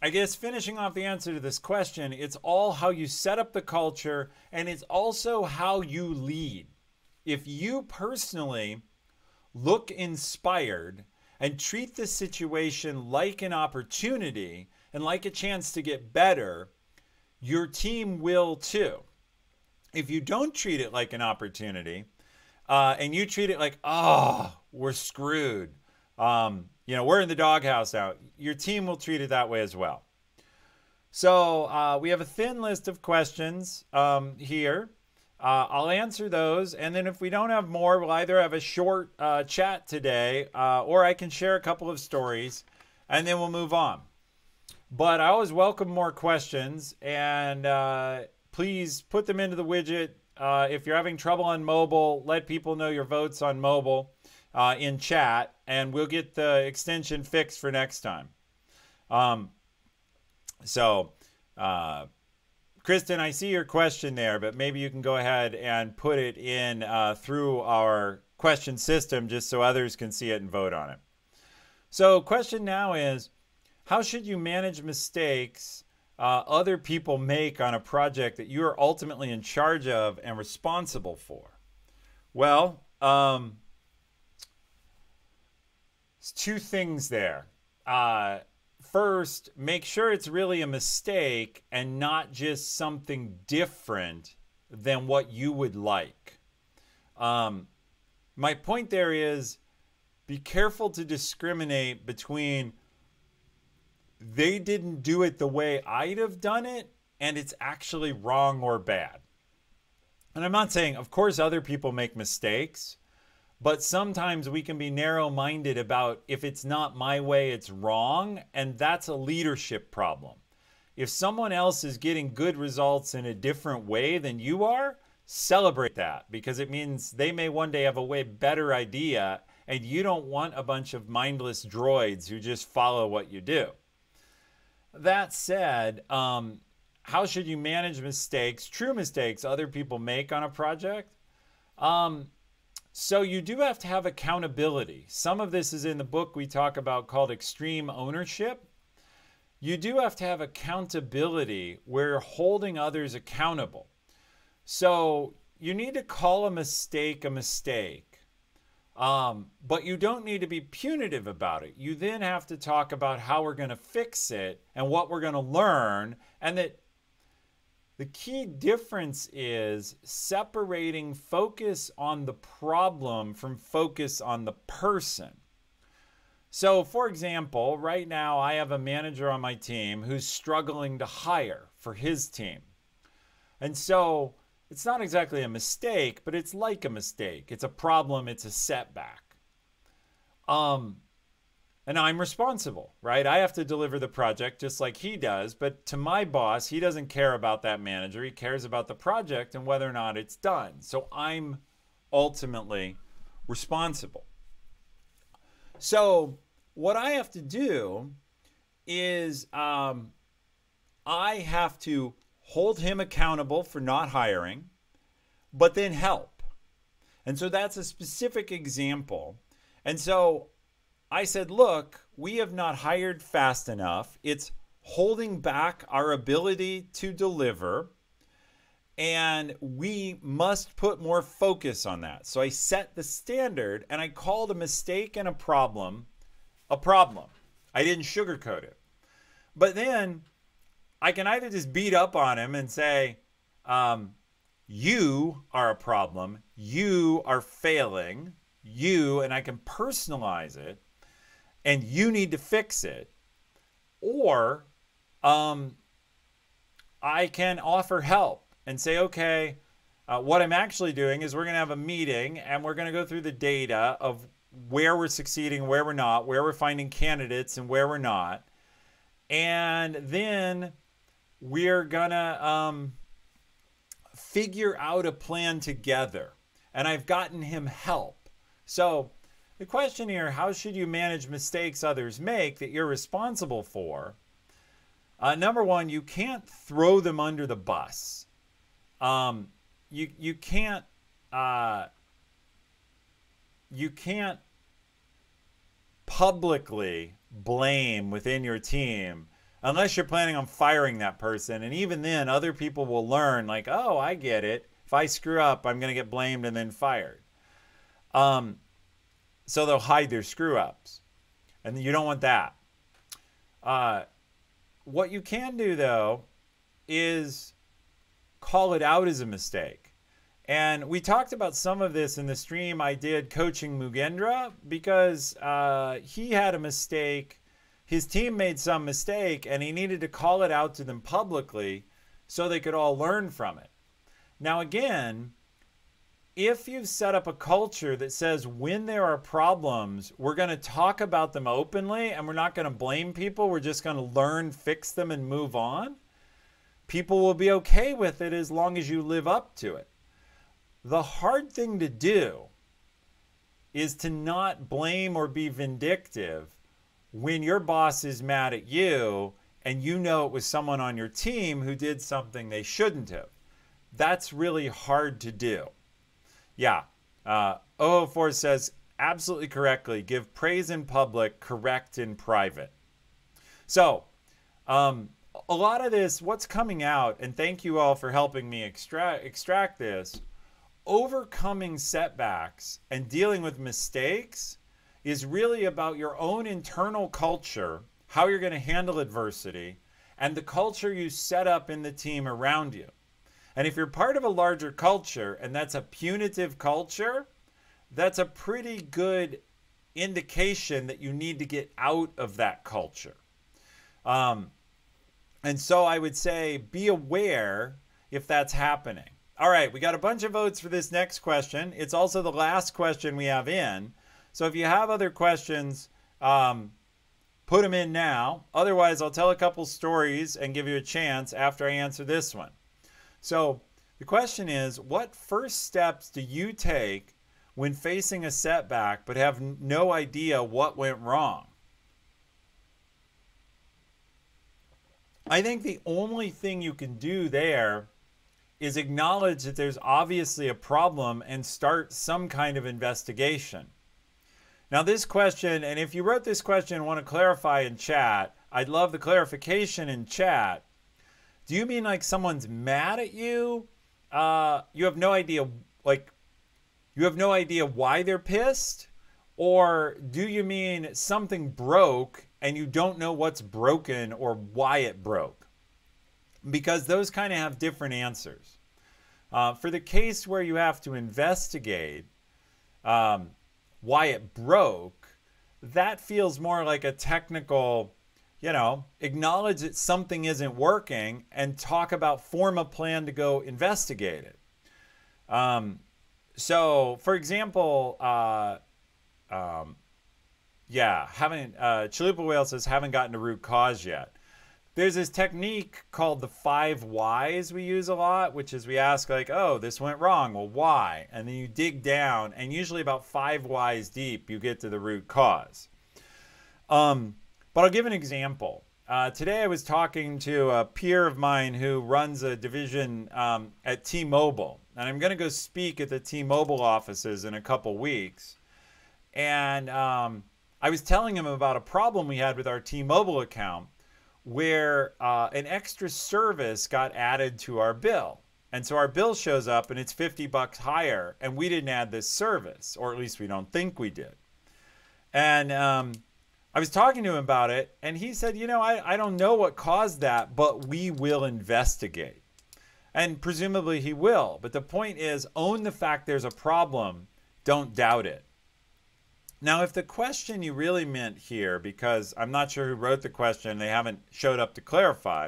I guess finishing off the answer to this question, it's all how you set up the culture and it's also how you lead. If you personally look inspired and treat the situation like an opportunity and like a chance to get better, your team will too. If you don't treat it like an opportunity uh, and you treat it like, oh, we're screwed, um, you know, we're in the doghouse now, your team will treat it that way as well. So uh, we have a thin list of questions um, here. Uh, I'll answer those. And then if we don't have more, we'll either have a short uh, chat today uh, or I can share a couple of stories and then we'll move on. But I always welcome more questions and uh, please put them into the widget. Uh, if you're having trouble on mobile, let people know your votes on mobile uh, in chat and we'll get the extension fixed for next time. Um, so, Kristen, I see your question there, but maybe you can go ahead and put it in uh, through our question system just so others can see it and vote on it. So, question now is how should you manage mistakes uh, other people make on a project that you are ultimately in charge of and responsible for? Well, um, two things there. Uh, first, make sure it's really a mistake and not just something different than what you would like. Um, my point there is be careful to discriminate between they didn't do it the way I'd have done it and it's actually wrong or bad. And I'm not saying, of course, other people make mistakes. But sometimes we can be narrow minded about if it's not my way, it's wrong. And that's a leadership problem. If someone else is getting good results in a different way than you are, celebrate that because it means they may one day have a way better idea and you don't want a bunch of mindless droids who just follow what you do. That said, um, how should you manage mistakes, true mistakes other people make on a project? Um, so you do have to have accountability. Some of this is in the book we talk about called extreme ownership. You do have to have accountability where you're holding others accountable. So you need to call a mistake a mistake. Um, but you don't need to be punitive about it. You then have to talk about how we're going to fix it and what we're going to learn, and that the key difference is separating focus on the problem from focus on the person. So, for example, right now I have a manager on my team who's struggling to hire for his team. And so it's not exactly a mistake, but it's like a mistake. It's a problem, it's a setback. Um, and I'm responsible, right? I have to deliver the project just like he does. But to my boss, he doesn't care about that manager. He cares about the project and whether or not it's done. So I'm ultimately responsible. So what I have to do is um, I have to hold him accountable for not hiring, but then help. And so that's a specific example. And so I said, look, we have not hired fast enough. It's holding back our ability to deliver. And we must put more focus on that. So I set the standard and I called a mistake and a problem a problem. I didn't sugarcoat it. But then I can either just beat up on him and say, um, you are a problem, you are failing, you, and I can personalize it and you need to fix it. Or um, I can offer help and say, okay, uh, what I'm actually doing is we're going to have a meeting and we're going to go through the data of where we're succeeding, where we're not, where we're finding candidates and where we're not. And then we're gonna um, figure out a plan together. And I've gotten him help. So the question here how should you manage mistakes others make that you're responsible for? Uh, number one, you can't throw them under the bus. Um, you you can't uh, you can't publicly blame within your team unless you're planning on firing that person. And even then, other people will learn, like, oh, I get it. If I screw up, I'm going to get blamed and then fired. Um, so they'll hide their screw ups. And you don't want that. Uh, what you can do, though, is call it out as a mistake. And we talked about some of this in the stream I did coaching Mugendra because uh, he had a mistake. His team made some mistake and he needed to call it out to them publicly so they could all learn from it. Now, again, if you've set up a culture that says when there are problems, we're going to talk about them openly and we're not going to blame people, we're just going to learn, fix them, and move on, people will be okay with it as long as you live up to it. The hard thing to do is to not blame or be vindictive when your boss is mad at you and you know it was someone on your team who did something they shouldn't have. That's really hard to do. Yeah. Uh, 004 says absolutely correctly give praise in public, correct in private. So, um, a lot of this, what's coming out, and thank you all for helping me extract, extract this overcoming setbacks and dealing with mistakes is really about your own internal culture, how you're going to handle adversity, and the culture you set up in the team around you. And if you're part of a larger culture and that's a punitive culture, that's a pretty good indication that you need to get out of that culture. Um, and so I would say be aware if that's happening. All right, we got a bunch of votes for this next question. It's also the last question we have in. So if you have other questions, um, put them in now. Otherwise, I'll tell a couple stories and give you a chance after I answer this one. So the question is what first steps do you take when facing a setback but have no idea what went wrong? I think the only thing you can do there is acknowledge that there's obviously a problem and start some kind of investigation. Now, this question, and if you wrote this question and want to clarify in chat, I'd love the clarification in chat. Do you mean like someone's mad at you? Uh, you have no idea, like, you have no idea why they're pissed? Or do you mean something broke and you don't know what's broken or why it broke? because those kind of have different answers. Uh, for the case where you have to investigate um, why it broke, that feels more like a technical, you know, acknowledge that something isn't working and talk about form a plan to go investigate it. Um, so, for example, uh, um, yeah, haven't uh, Chalupa Whale says haven't gotten to root cause yet there's this technique called the five whys we use a lot, which is we ask like, oh, this went wrong. Well, why? And then you dig down, and usually about five whys deep, you get to the root cause. Um, but I'll give an example. Uh, today I was talking to a peer of mine who runs a division um, at T-Mobile, and I'm going to go speak at the T-Mobile offices in a couple weeks. And um, I was telling him about a problem we had with our T-Mobile account where uh, an extra service got added to our bill. And so our bill shows up and it's 50 bucks higher, and we didn't add this service, or at least we don't think we did. And um, I was talking to him about it, and he said, You know, I, I don't know what caused that, but we will investigate. And presumably he will. But the point is, own the fact there's a problem, don't doubt it. Now, if the question you really meant here, because I'm not sure who wrote the question, they haven't showed up to clarify,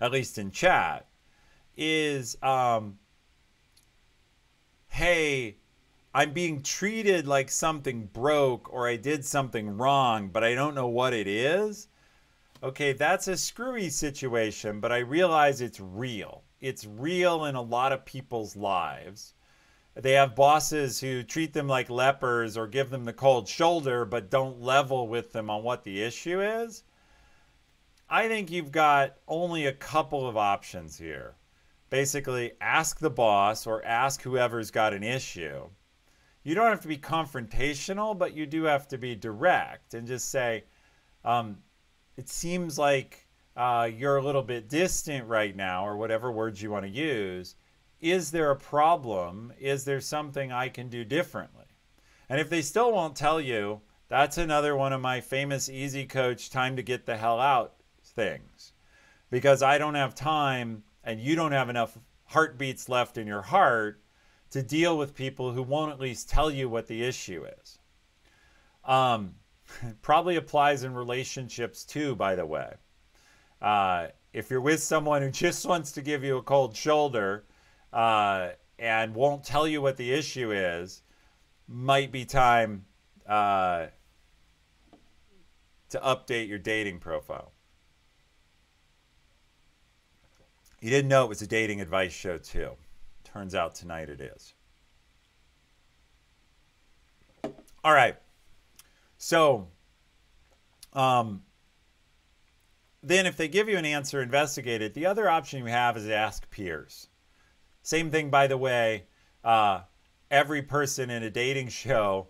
at least in chat, is um, hey, I'm being treated like something broke or I did something wrong, but I don't know what it is. okay, that's a screwy situation, but I realize it's real. It's real in a lot of people's lives. They have bosses who treat them like lepers or give them the cold shoulder, but don't level with them on what the issue is. I think you've got only a couple of options here. Basically, ask the boss or ask whoever's got an issue. You don't have to be confrontational, but you do have to be direct and just say, um, it seems like uh, you're a little bit distant right now, or whatever words you want to use. Is there a problem? Is there something I can do differently? And if they still won't tell you, that's another one of my famous easy coach time to get the hell out things because I don't have time and you don't have enough heartbeats left in your heart to deal with people who won't at least tell you what the issue is. Um, [LAUGHS] probably applies in relationships too, by the way. Uh, if you're with someone who just [LAUGHS] wants to give you a cold shoulder uh, and won't tell you what the issue is, might be time uh, to update your dating profile. You didn't know it was a dating advice show, too. Turns out tonight it is. All right. So, um, then if they give you an answer, investigate it. The other option you have is ask peers. Same thing, by the way. Uh, every person in a dating show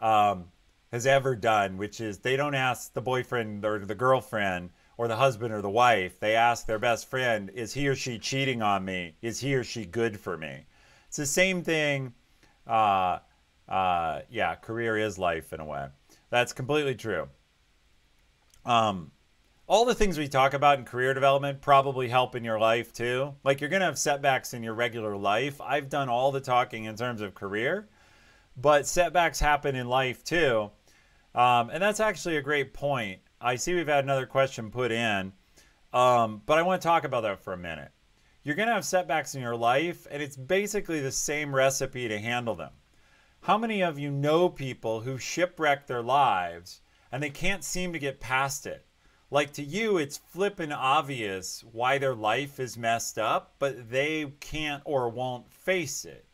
um, has ever done, which is they don't ask the boyfriend or the girlfriend or the husband or the wife, they ask their best friend, is he or she cheating on me? Is he or she good for me? It's the same thing. Uh, uh, yeah, career is life in a way. That's completely true. Um, all the things we talk about in career development probably help in your life too. Like you're going to have setbacks in your regular life. I've done all the talking in terms of career, but setbacks happen in life too. Um, and that's actually a great point. I see we've had another question put in, um, but I want to talk about that for a minute. You're going to have setbacks in your life, and it's basically the same recipe to handle them. How many of you know people who shipwreck their lives and they can't seem to get past it? Like to you, it's flippin' obvious why their life is messed up, but they can't or won't face it.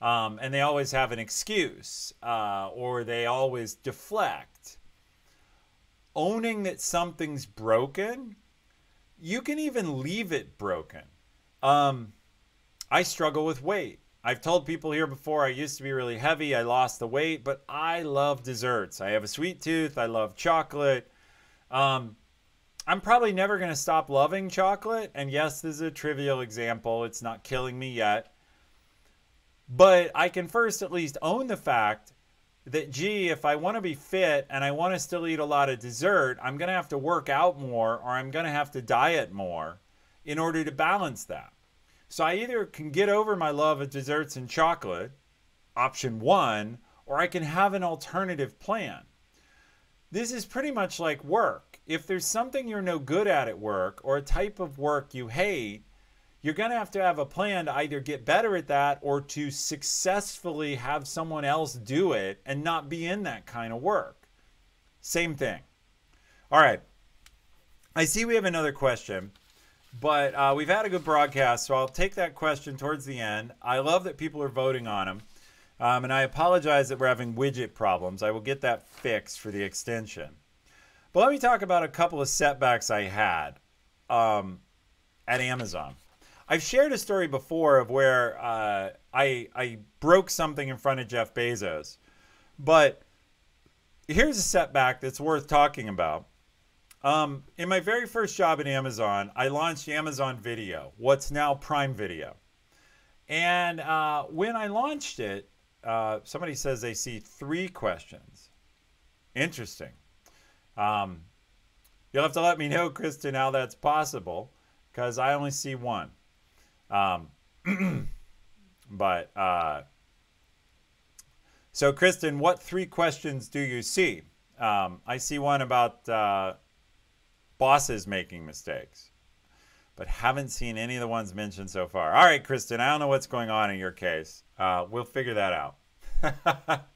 Um, and they always have an excuse, uh, or they always deflect owning that something's broken, you can even leave it broken. Um, I struggle with weight. I've told people here before I used to be really heavy. I lost the weight, but I love desserts. I have a sweet tooth. I love chocolate. Um, I'm probably never going to stop loving chocolate. And yes, this is a trivial example. It's not killing me yet. But I can first at least own the fact that gee if i want to be fit and i want to still eat a lot of dessert i'm going to have to work out more or i'm going to have to diet more in order to balance that so i either can get over my love of desserts and chocolate option one or i can have an alternative plan this is pretty much like work if there's something you're no good at at work or a type of work you hate you're going to have to have a plan to either get better at that or to successfully have someone else do it and not be in that kind of work. Same thing. All right. I see we have another question, but uh, we've had a good broadcast, so I'll take that question towards the end. I love that people are voting on them. Um, and I apologize that we're having widget problems. I will get that fixed for the extension. But let me talk about a couple of setbacks I had um, at Amazon. I've shared a story before of where uh, I I broke something in front of Jeff Bezos, but here's a setback that's worth talking about. Um, in my very first job at Amazon, I launched Amazon Video, what's now Prime Video, and uh, when I launched it, uh, somebody says they see three questions. Interesting. Um, you'll have to let me know, Kristen, how that's possible, because I only see one. Um, [CLEARS THROAT] but uh, so, Kristen, what three questions do you see? Um, I see one about uh, bosses making mistakes, but haven't seen any of the ones mentioned so far. All right, Kristen, I don't know what's going on in your case. Uh, we'll figure that out.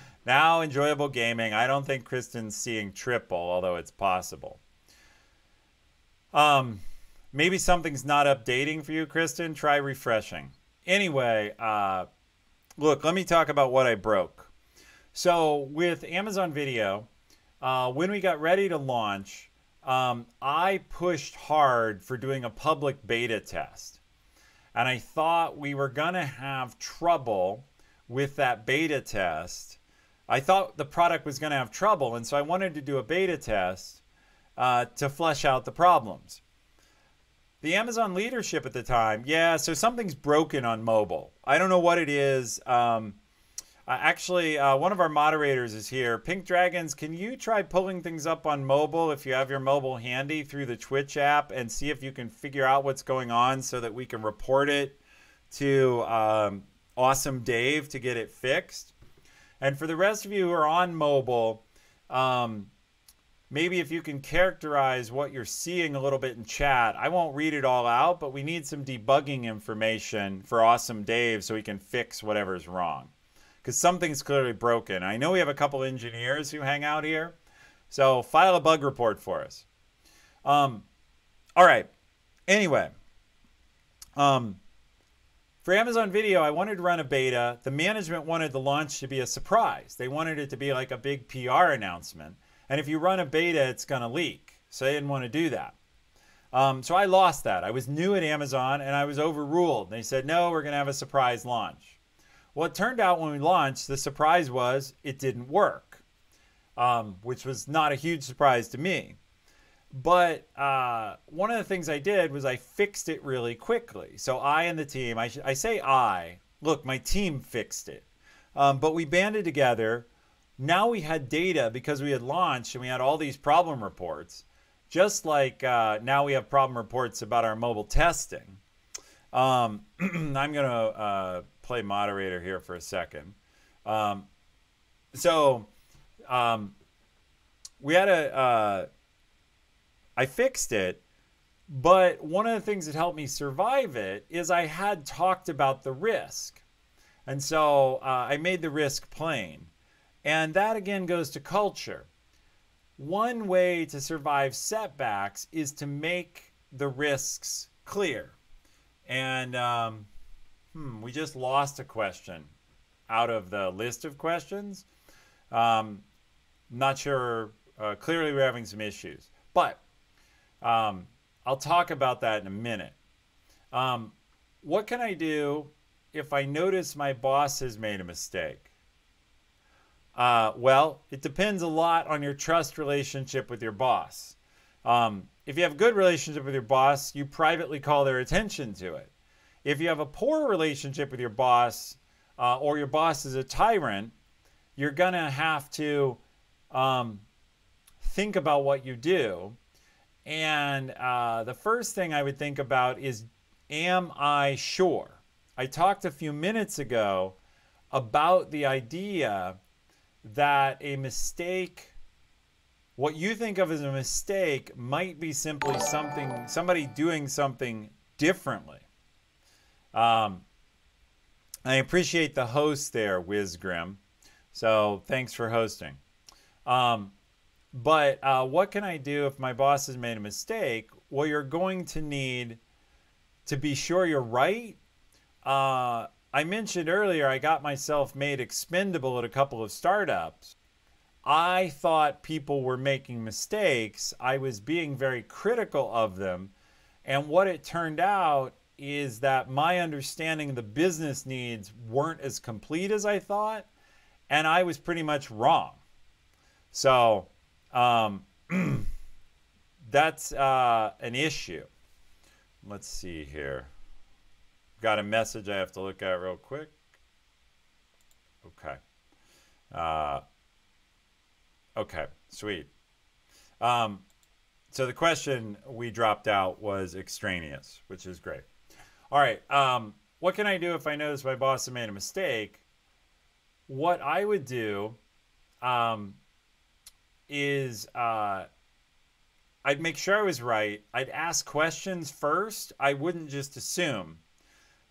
[LAUGHS] now, enjoyable gaming. I don't think Kristen's seeing triple, although it's possible. Um, maybe something's not updating for you, Kristen. Try refreshing. Anyway, uh, look, let me talk about what I broke. So with Amazon Video, uh, when we got ready to launch, um, I pushed hard for doing a public beta test. And I thought we were going to have trouble with that beta test. I thought the product was going to have trouble. And so I wanted to do a beta test uh, to flesh out the problems. The Amazon leadership at the time, yeah, so something's broken on mobile. I don't know what it is. Um, uh, actually, uh, one of our moderators is here. Pink Dragons, can you try pulling things up on mobile if you have your mobile handy through the Twitch app and see if you can figure out what's going on so that we can report it to um, Awesome Dave to get it fixed? And for the rest of you who are on mobile, um, maybe if you can characterize what you're seeing a little bit in chat. I won't read it all out, but we need some debugging information for Awesome Dave so he can fix whatever's wrong because something's clearly broken. I know we have a couple engineers who hang out here, so file a bug report for us. Um, all right. Anyway, um, for Amazon Video, I wanted to run a beta. The management wanted the launch to be a surprise. They wanted it to be like a big PR announcement. And if you run a beta, it's going to leak. So they didn't want to do that. Um, so I lost that. I was new at Amazon and I was overruled. They said, no, we're going to have a surprise launch. Well, it turned out when we launched, the surprise was it didn't work, um, which was not a huge surprise to me. But uh, one of the things I did was I fixed it really quickly. So I and the team, I, I say I, look, my team fixed it. Um, but we banded together. Now we had data because we had launched and we had all these problem reports. Just like uh, now we have problem reports about our mobile testing. Um, [CLEARS THROAT] I'm going to uh, play moderator here for a second. Um, so um, we had a. Uh, I fixed it, but one of the things that helped me survive it is I had talked about the risk. And so uh, I made the risk plain. And that again goes to culture. One way to survive setbacks is to make the risks clear. And um, hmm, we just lost a question out of the list of questions. Um, not sure. Uh, clearly, we're having some issues, but um, I'll talk about that in a minute. Um, what can I do if I notice my boss has made a mistake? Uh, well, it depends a lot on your trust relationship with your boss. Um, if you have a good relationship with your boss, you privately call their attention to it. If you have a poor relationship with your boss uh, or your boss is a tyrant, you're going to have to um, think about what you do. And uh, the first thing I would think about is Am I sure? I talked a few minutes ago about the idea that a mistake, what you think of as a mistake, might be simply something, somebody doing something differently. Um, I appreciate the host there, WizGrim. So thanks for hosting. Um, but uh, what can I do if my boss has made a mistake? Well, you're going to need to be sure you're right. Uh, I mentioned earlier I got myself made expendable at a couple of startups. I thought people were making mistakes. I was being very critical of them. And what it turned out is that my understanding of the business needs weren't as complete as I thought, and I was pretty much wrong. So um, [CLEARS THROAT] that's uh, an issue. Let's see here. Got a message I have to look at real quick. Okay. Uh, okay, sweet. Um, so the question we dropped out was extraneous, which is great. All right. Um, what can I do if I notice my boss has made a mistake? What I would do um, is uh, I'd make sure I was right. I'd ask questions first. I wouldn't just assume.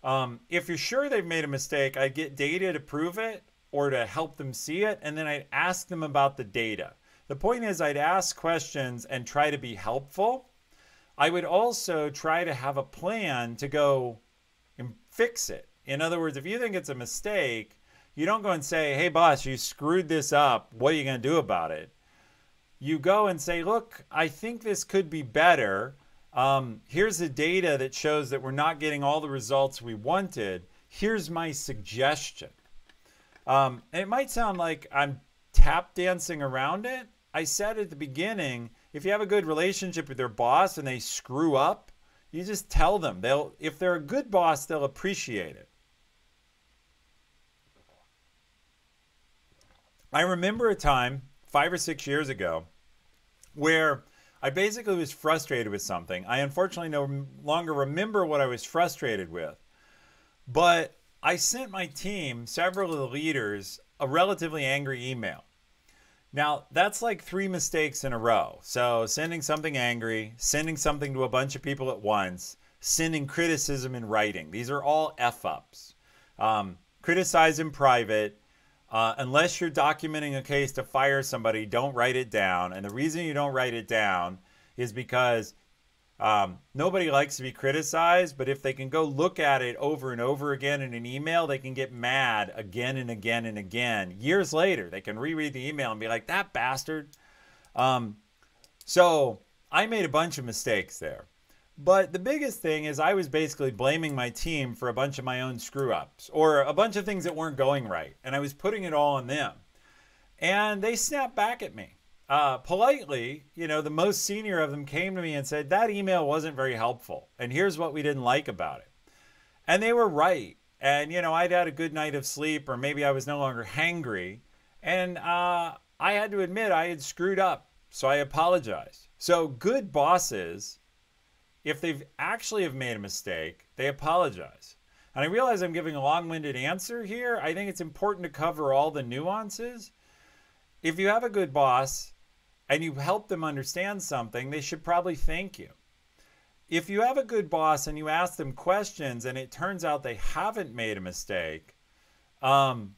Um, if you're sure they've made a mistake, I'd get data to prove it or to help them see it, and then I'd ask them about the data. The point is, I'd ask questions and try to be helpful I would also try to have a plan to go and fix it. In other words, if you think it's a mistake, you don't go and say, hey, boss, you screwed this up. What are you going to do about it? You go and say, look, I think this could be better. Um, here's the data that shows that we're not getting all the results we wanted. Here's my suggestion. Um, and it might sound like I'm tap dancing around it. I said at the beginning, if you have a good relationship with your boss and they screw up, you just tell them. They'll if they're a good boss, they'll appreciate it. I remember a time 5 or 6 years ago where I basically was frustrated with something. I unfortunately no longer remember what I was frustrated with. But I sent my team, several of the leaders, a relatively angry email. Now, that's like three mistakes in a row. So, sending something angry, sending something to a bunch of people at once, sending criticism in writing. These are all F ups. Um, criticize in private. Uh, unless you're documenting a case to fire somebody, don't write it down. And the reason you don't write it down is because um, nobody likes to be criticized, but if they can go look at it over and over again in an email, they can get mad again and again and again. Years later, they can reread the email and be like, that bastard. Um, so I made a bunch of mistakes there. But the biggest thing is I was basically blaming my team for a bunch of my own screw ups or a bunch of things that weren't going right. And I was putting it all on them. And they snapped back at me uh, politely, you know, the most senior of them came to me and said, That email wasn't very helpful. And here's what we didn't like about it. And they were right. And, you know, I'd had a good night of sleep, or maybe I was no longer hangry. And uh, I had to admit I had screwed up. So I apologized. So good bosses, if they've actually have made a mistake, they apologize. And I realize I'm giving a long-winded answer here. I think it's important to cover all the nuances. If you have a good boss, and you help them understand something, they should probably thank you. If you have a good boss and you ask them questions and it turns out they haven't made a mistake, um,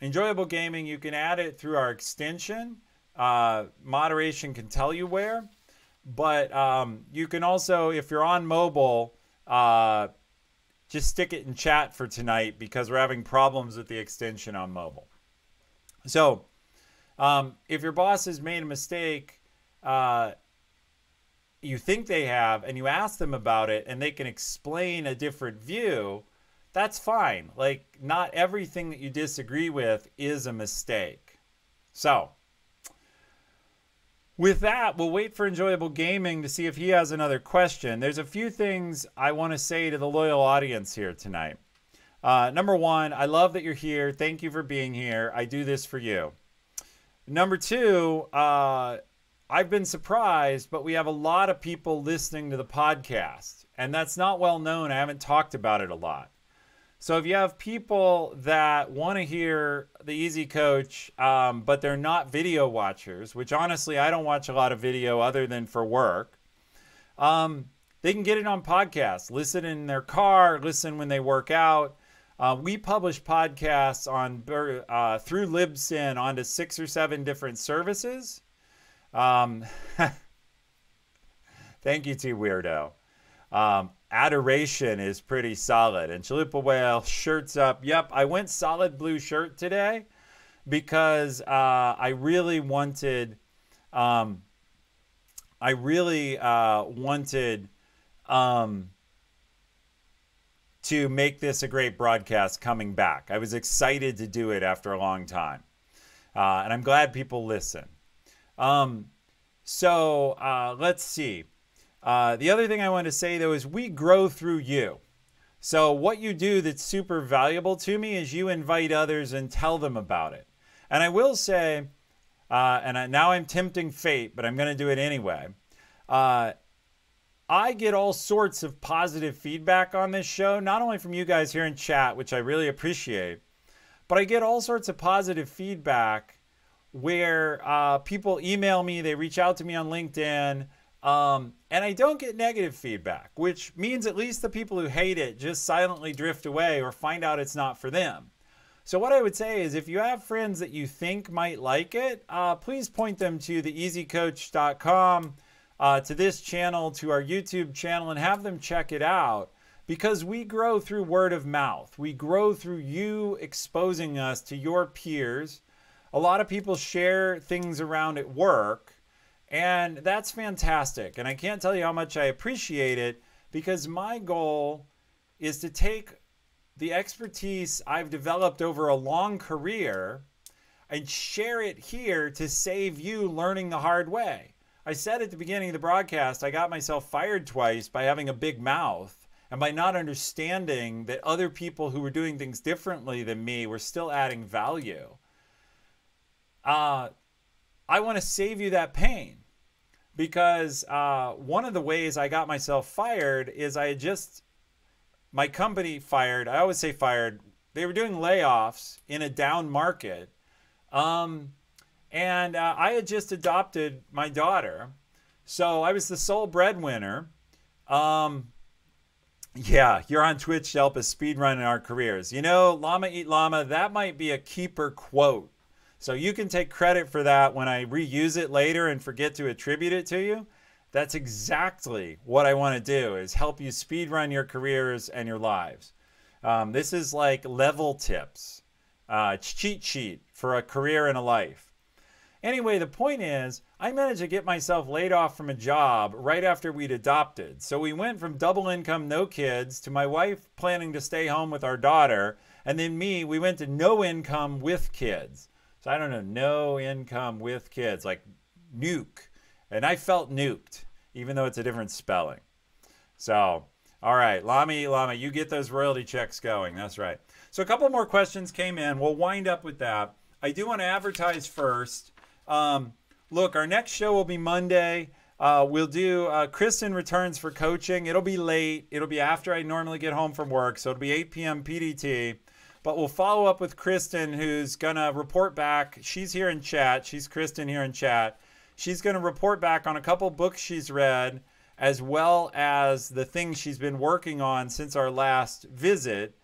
enjoyable gaming, you can add it through our extension. Uh, moderation can tell you where. But um, you can also, if you're on mobile, uh, just stick it in chat for tonight because we're having problems with the extension on mobile. So, um, if your boss has made a mistake, uh, you think they have, and you ask them about it, and they can explain a different view, that's fine. Like, not everything that you disagree with is a mistake. So, with that, we'll wait for Enjoyable Gaming to see if he has another question. There's a few things I want to say to the loyal audience here tonight. Uh, number one, I love that you're here. Thank you for being here. I do this for you. Number two, uh, I've been surprised, but we have a lot of people listening to the podcast, and that's not well known. I haven't talked about it a lot. So if you have people that want to hear the Easy Coach, um, but they're not video watchers, which honestly I don't watch a lot of video other than for work, um, they can get it on podcast. Listen in their car, listen when they work out. Uh, we publish podcasts on uh, through Libsyn onto six or seven different services. Um, [LAUGHS] thank you, T Weirdo. Um, adoration is pretty solid. And Chalupa Whale, shirts up. Yep, I went solid blue shirt today because uh, I really wanted, um, I really uh, wanted um, to make this a great broadcast coming back. I was excited to do it after a long time. Uh, and I'm glad people listen. Um, so uh, let's see. Uh, the other thing I want to say though is we grow through you. So what you do that's super valuable to me is you invite others and tell them about it. And I will say, uh, and I, now I'm tempting fate, but I'm going to do it anyway. I get all sorts of positive feedback on this show, not only from you guys here in chat, which I really appreciate, but I get all sorts of positive feedback where uh, people email me, they reach out to me on LinkedIn, um, and I don't get negative feedback, which means at least the people who hate it just silently drift away or find out it's not for them. So, what I would say is if you have friends that you think might like it, uh, please point them to theeasycoach.com uh, to this channel, to our YouTube channel, and have them check it out because we grow through word of mouth. We grow through you exposing us to your peers. A lot of people share things around at work, and that's fantastic. And I can't tell you how much I appreciate it because my goal is to take the expertise I've developed over a long career and share it here to save you learning the hard way. I said at the beginning of the broadcast, I got myself fired twice by having a big mouth and by not understanding that other people who were doing things differently than me were still adding value. Uh, I want to save you that pain because uh, one of the ways I got myself fired is I just, my company fired, I always say fired, they were doing layoffs in a down market. Um, and uh, I had just adopted my daughter. So I was the sole breadwinner. Um, yeah, you're on Twitch to help us speedrun in our careers. You know, Llama Eat Llama, that might be a keeper quote. So you can take credit for that when I reuse it later and forget to attribute it to you. That's exactly what I want to do is help you speedrun your careers and your lives. Um, this is like level tips, uh, cheat sheet for a career and a life. Anyway, the point is, I managed to get myself laid off from a job right after we'd adopted. So we went from double income, no kids, to my wife planning to stay home with our daughter. And then me, we went to no income with kids. So I don't know, no income with kids, like nuke. And I felt nuked, even though it's a different spelling. So, all right, Lami, Lama, you get those royalty checks going. That's right. So a couple more questions came in. We'll wind up with that. I do want to advertise first. Um, look, our next show will be Monday. Uh, we'll do uh, Kristen returns for coaching. It'll be late. It'll be after I normally get home from work, so it'll be 8 p.m. PDT. But we'll follow up with Kristen, who's gonna report back. She's here in chat. She's Kristen here in chat. She's gonna report back on a couple books she's read, as well as the things she's been working on since our last visit.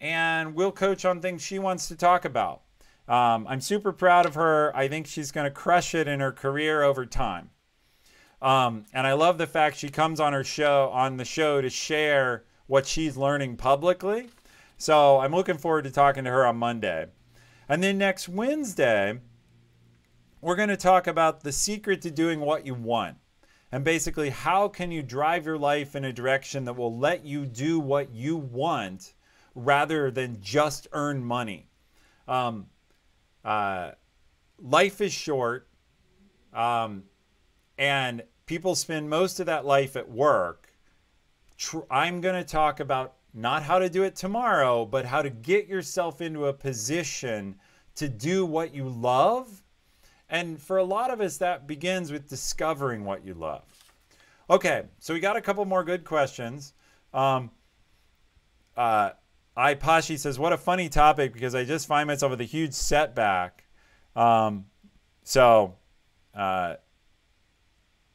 And we'll coach on things she wants to talk about. Um, I'm super proud of her. I think she's going to crush it in her career over time. Um, and I love the fact she comes on her show on the show to share what she's learning publicly. So I'm looking forward to talking to her on Monday. And then next Wednesday, we're going to talk about the secret to doing what you want. And basically, how can you drive your life in a direction that will let you do what you want rather than just earn money? Um, uh, life is short, um, and people spend most of that life at work. I'm going to talk about not how to do it tomorrow, but how to get yourself into a position to do what you love. And for a lot of us, that begins with discovering what you love. Okay, so we got a couple more good questions. Um, uh, I Pashi says, "What a funny topic because I just find myself with a huge setback." Um, so uh,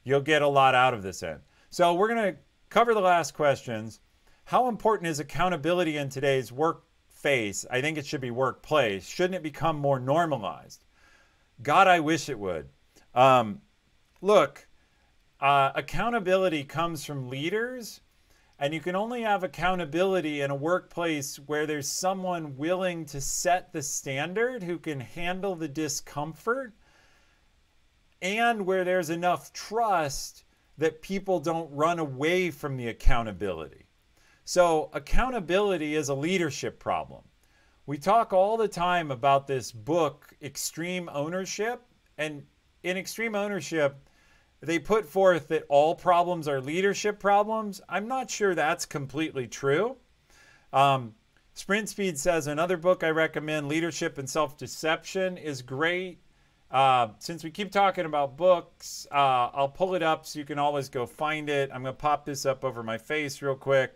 you'll get a lot out of this end. So we're gonna cover the last questions. How important is accountability in today's work phase? I think it should be workplace. Shouldn't it become more normalized? God, I wish it would. Um, look, uh, accountability comes from leaders and you can only have accountability in a workplace where there's someone willing to set the standard who can handle the discomfort and where there's enough trust that people don't run away from the accountability. So, accountability is a leadership problem. We talk all the time about this book, Extreme Ownership. And in Extreme Ownership, they put forth that all problems are leadership problems. I'm not sure that's completely true. Um, Sprint Speed says another book I recommend, Leadership and Self Deception, is great. Uh, since we keep talking about books, uh, I'll pull it up so you can always go find it. I'm going to pop this up over my face real quick.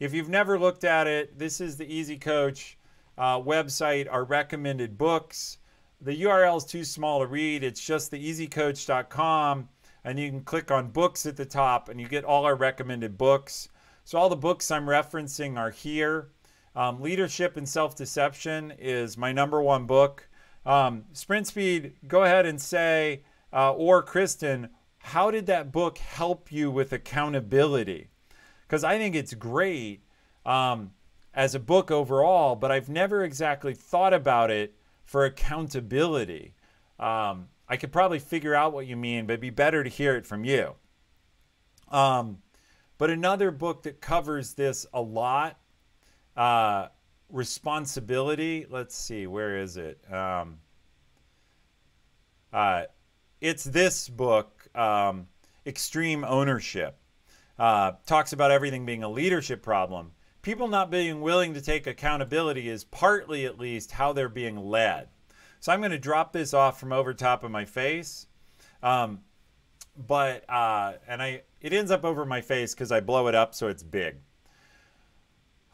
If you've never looked at it, this is the Easy Coach uh, website, our recommended books. The URL is too small to read. It's just theeasycoach.com and you can click on books at the top and you get all our recommended books. So all the books I'm referencing are here. Um, Leadership and Self-Deception is my number one book. Um, Sprint Speed, go ahead and say, uh, or Kristen, how did that book help you with accountability? Because I think it's great um, as a book overall, but I've never exactly thought about it for accountability. Um, I could probably figure out what you mean, but it'd be better to hear it from you. Um, but another book that covers this a lot uh, responsibility. Let's see, where is it? Um, uh, it's this book, um, Extreme Ownership. Uh, talks about everything being a leadership problem. People not being willing to take accountability is partly, at least, how they're being led. So I'm going to drop this off from over top of my face. Um, but uh, and I it ends up over my face because I blow it up so it's big.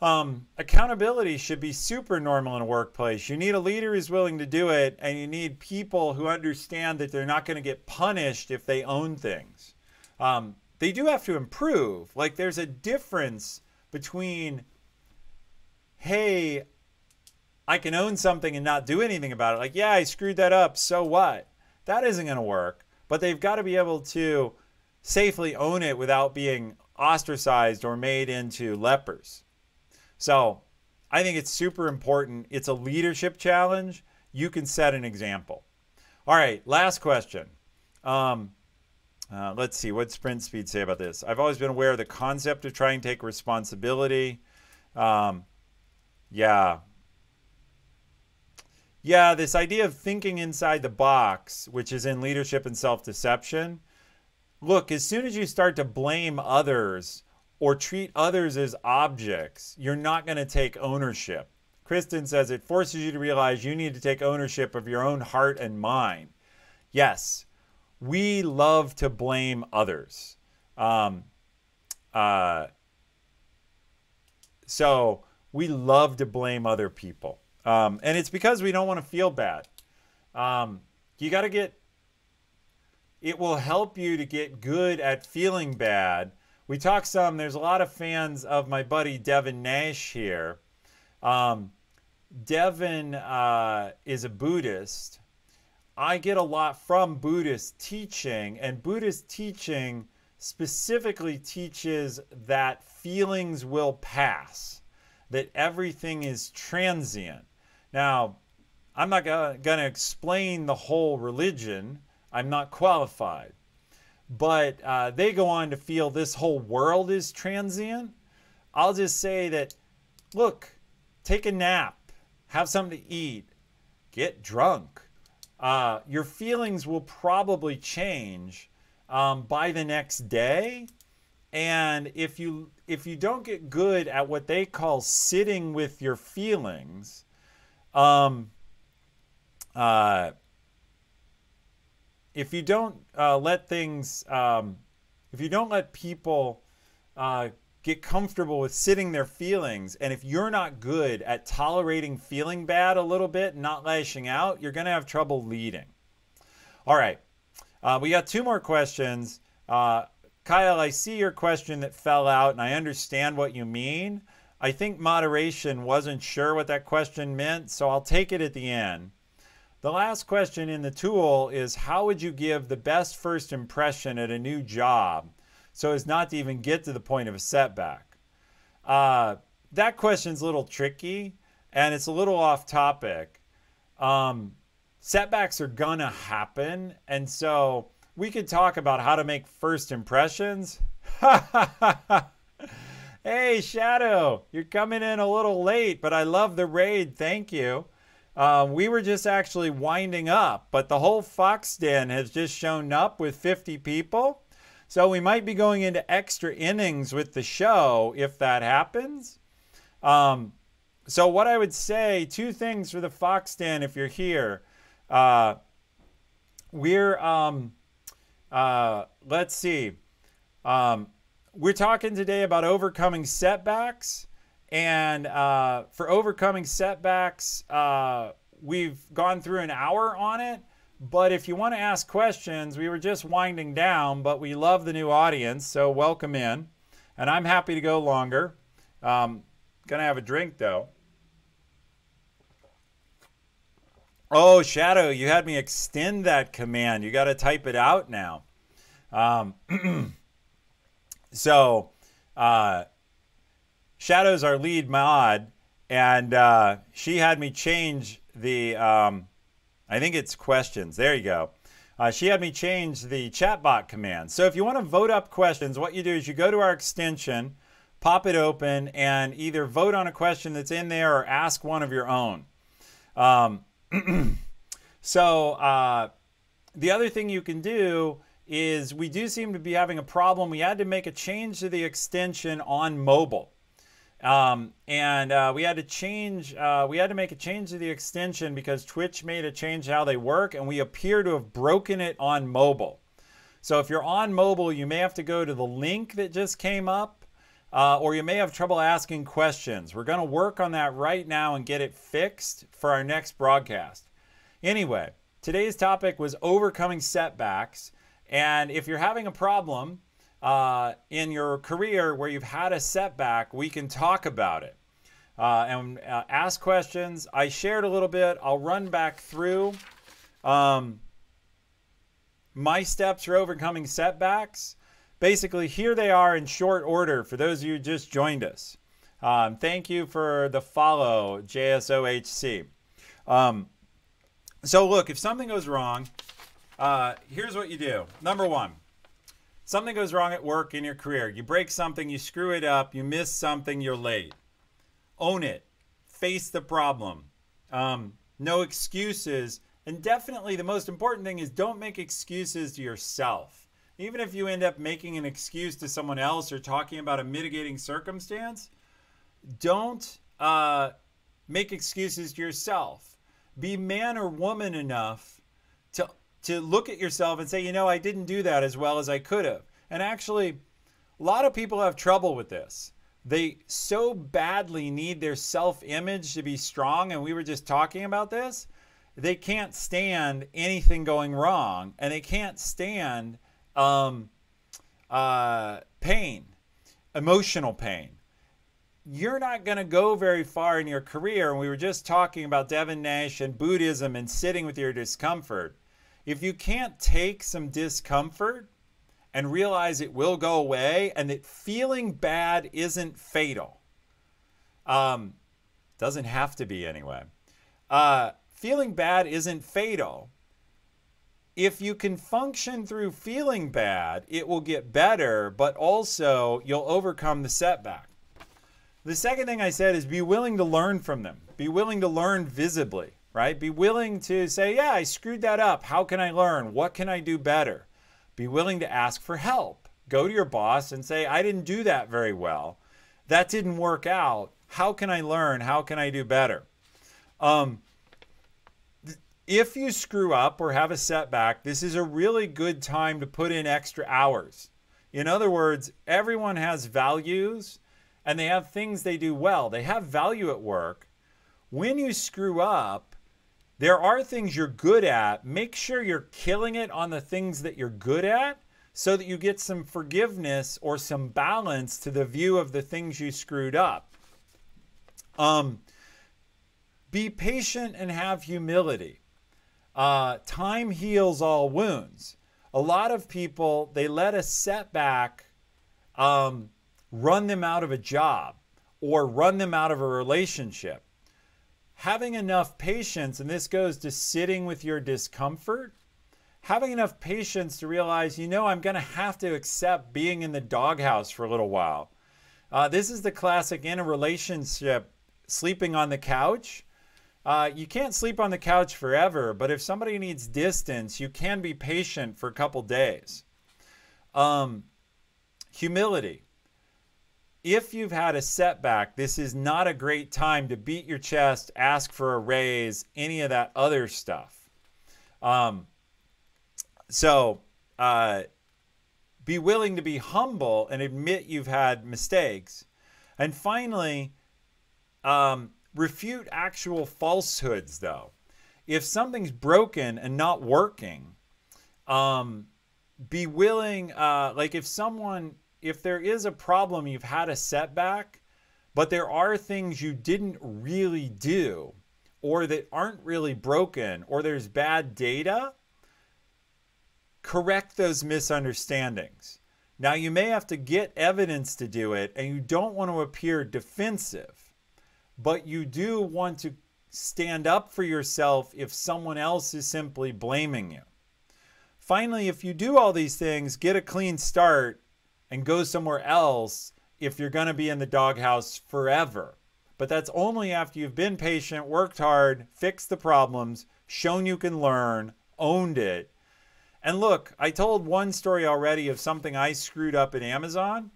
Um, accountability should be super normal in a workplace. You need a leader who's willing to do it, and you need people who understand that they're not going to get punished if they own things. Um, they do have to improve. Like, there's a difference between, hey, I can own something and not do anything about it. Like, yeah, I screwed that up. So what? That isn't going to work. But they've got to be able to safely own it without being ostracized or made into lepers. So I think it's super important. It's a leadership challenge. You can set an example. All right, last question. Um, uh, let's see, what Sprint Speed say about this? I've always been aware of the concept of trying to take responsibility. Um, yeah. Yeah, this idea of thinking inside the box, which is in leadership and self deception. Look, as soon as you start to blame others or treat others as objects, you're not going to take ownership. Kristen says it forces you to realize you need to take ownership of your own heart and mind. Yes, we love to blame others. Um, uh, so we love to blame other people. Um, and it's because we don't want to feel bad. Um, you got to get, it will help you to get good at feeling bad we talk some. There's a lot of fans of my buddy Devin Nash here. Um, Devin uh, is a Buddhist. I get a lot from Buddhist teaching, and Buddhist teaching specifically teaches that feelings will pass, that everything is transient. Now, I'm not going to explain the whole religion, I'm not qualified but uh, they go on to feel this whole world is transient. I'll just say that, look, take a nap, have something to eat, get drunk. Uh, your feelings will probably change um, by the next day. And if you if you don't get good at what they call sitting with your feelings, um, uh, if you don't uh, let things, um, if you don't let people uh, get comfortable with sitting their feelings, and if you're not good at tolerating feeling bad a little bit, not lashing out, you're going to have trouble leading. All right, uh, we got two more questions. Uh, Kyle, I see your question that fell out, and I understand what you mean. I think moderation wasn't sure what that question meant, so I'll take it at the end. The last question in the tool is how would you give the best first impression at a new job so as not to even get to the point of a setback? Uh, that question's a little tricky and it's a little off topic. Um, setbacks are gonna happen, and so we could talk about how to make first impressions. [LAUGHS] hey, Shadow, you're coming in a little late, but I love the raid. Thank you. Uh, we were just actually winding up, but the whole Fox Den has just shown up with 50 people. So we might be going into extra innings with the show if that happens. Um, so, what I would say two things for the Fox Den if you're here. Uh, we're, um, uh, let's see, um, we're talking today about overcoming setbacks. And uh, for overcoming setbacks, uh, we've gone through an hour on it. But if you want to ask questions, we were just winding down, but we love the new audience, so welcome in. And I'm happy to go longer. Um, gonna have a drink though. Oh, Shadow, you had me extend that command. You got to type it out now. Um, [CLEARS THROAT] so, uh, Shadow's our lead mod, and uh, she had me change the, um, I think it's questions. There you go. Uh, she had me change the chatbot command. So if you want to vote up questions, what you do is you go to our extension, pop it open, and either vote on a question that's in there or ask one of your own. Um, [CLEARS THROAT] so uh, the other thing you can do is we do seem to be having a problem. We had to make a change to the extension on mobile. Um, and uh, we had to change, uh, we had to make a change to the extension because Twitch made a change how they work, and we appear to have broken it on mobile. So if you're on mobile, you may have to go to the link that just came up, uh, or you may have trouble asking questions. We're going to work on that right now and get it fixed for our next broadcast. Anyway, today's topic was overcoming setbacks. And if you're having a problem, uh, in your career where you've had a setback, we can talk about it uh, and uh, ask questions. I shared a little bit. I'll run back through um, my steps for overcoming setbacks. Basically, here they are in short order for those of you who just joined us. Um, thank you for the follow, JSOHC. Um, so, look, if something goes wrong, uh, here's what you do. Number one, Something goes wrong at work in your career. You break something, you screw it up, you miss something, you're late. Own it. Face the problem. Um, no excuses. And definitely the most important thing is don't make excuses to yourself. Even if you end up making an excuse to someone else or talking about a mitigating circumstance, don't uh, make excuses to yourself. Be man or woman enough to look at yourself and say, you know, I didn't do that as well as I could have. And actually, a lot of people have trouble with this. They so badly need their self image to be strong. And we were just talking about this. They can't stand anything going wrong and they can't stand um, uh, pain, emotional pain. You're not going to go very far in your career. And we were just talking about Devin Nash and Buddhism and sitting with your discomfort if you can't take some discomfort and realize it will go away and that feeling bad isn't fatal, um, doesn't have to be anyway. Uh, feeling bad isn't fatal. If you can function through feeling bad, it will get better, but also you'll overcome the setback. The second thing I said is be willing to learn from them, be willing to learn visibly right? Be willing to say, yeah, I screwed that up. How can I learn? What can I do better? Be willing to ask for help. Go to your boss and say, I didn't do that very well. That didn't work out. How can I learn? How can I do better? Um, if you screw up or have a setback, this is a really good time to put in extra hours. In other words, everyone has values and they have things they do well. They have value at work. When you screw up, there are things you're good at. Make sure you're killing it on the things that you're good at so that you get some forgiveness or some balance to the view of the things you screwed up. Um, be patient and have humility. Uh, time heals all wounds. A lot of people, they let a setback um, run them out of a job or run them out of a relationship having enough patience, and this goes to sitting with your discomfort, having enough patience to realize, you know, I'm going to have to accept being in the doghouse for a little while. Uh, this is the classic in a relationship sleeping on the couch. Uh, you can't sleep on the couch forever, but if somebody needs distance, you can be patient for a couple days. Um, humility if you've had a setback, this is not a great time to beat your chest, ask for a raise, any of that other stuff. Um, so, uh, be willing to be humble and admit you've had mistakes. And finally, um, refute actual falsehoods, though. If something's broken and not working, um, be willing, uh, like if someone if there is a problem, you've had a setback, but there are things you didn't really do or that aren't really broken or there's bad data, correct those misunderstandings. Now, you may have to get evidence to do it, and you don't want to appear defensive, but you do want to stand up for yourself if someone else is simply blaming you. Finally, if you do all these things, get a clean start and go somewhere else if you're going to be in the doghouse forever. But that's only after you've been patient, worked hard, fixed the problems, shown you can learn, owned it. And look, I told one story already of something I screwed up at Amazon.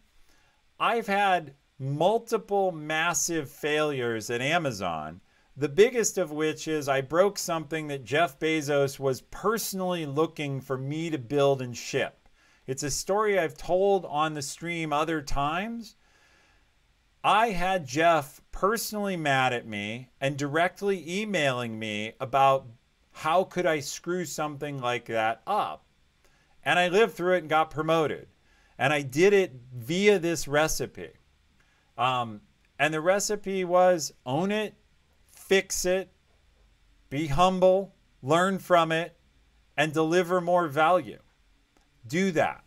I've had multiple massive failures at Amazon the biggest of which is I broke something that Jeff Bezos was personally looking for me to build and ship. It's a story I've told on the stream other times. I had Jeff personally mad at me and directly emailing me about how could I screw something like that up. And I lived through it and got promoted. And I did it via this recipe. Um, and the recipe was own it, fix it, be humble, learn from it, and deliver more value. Do that.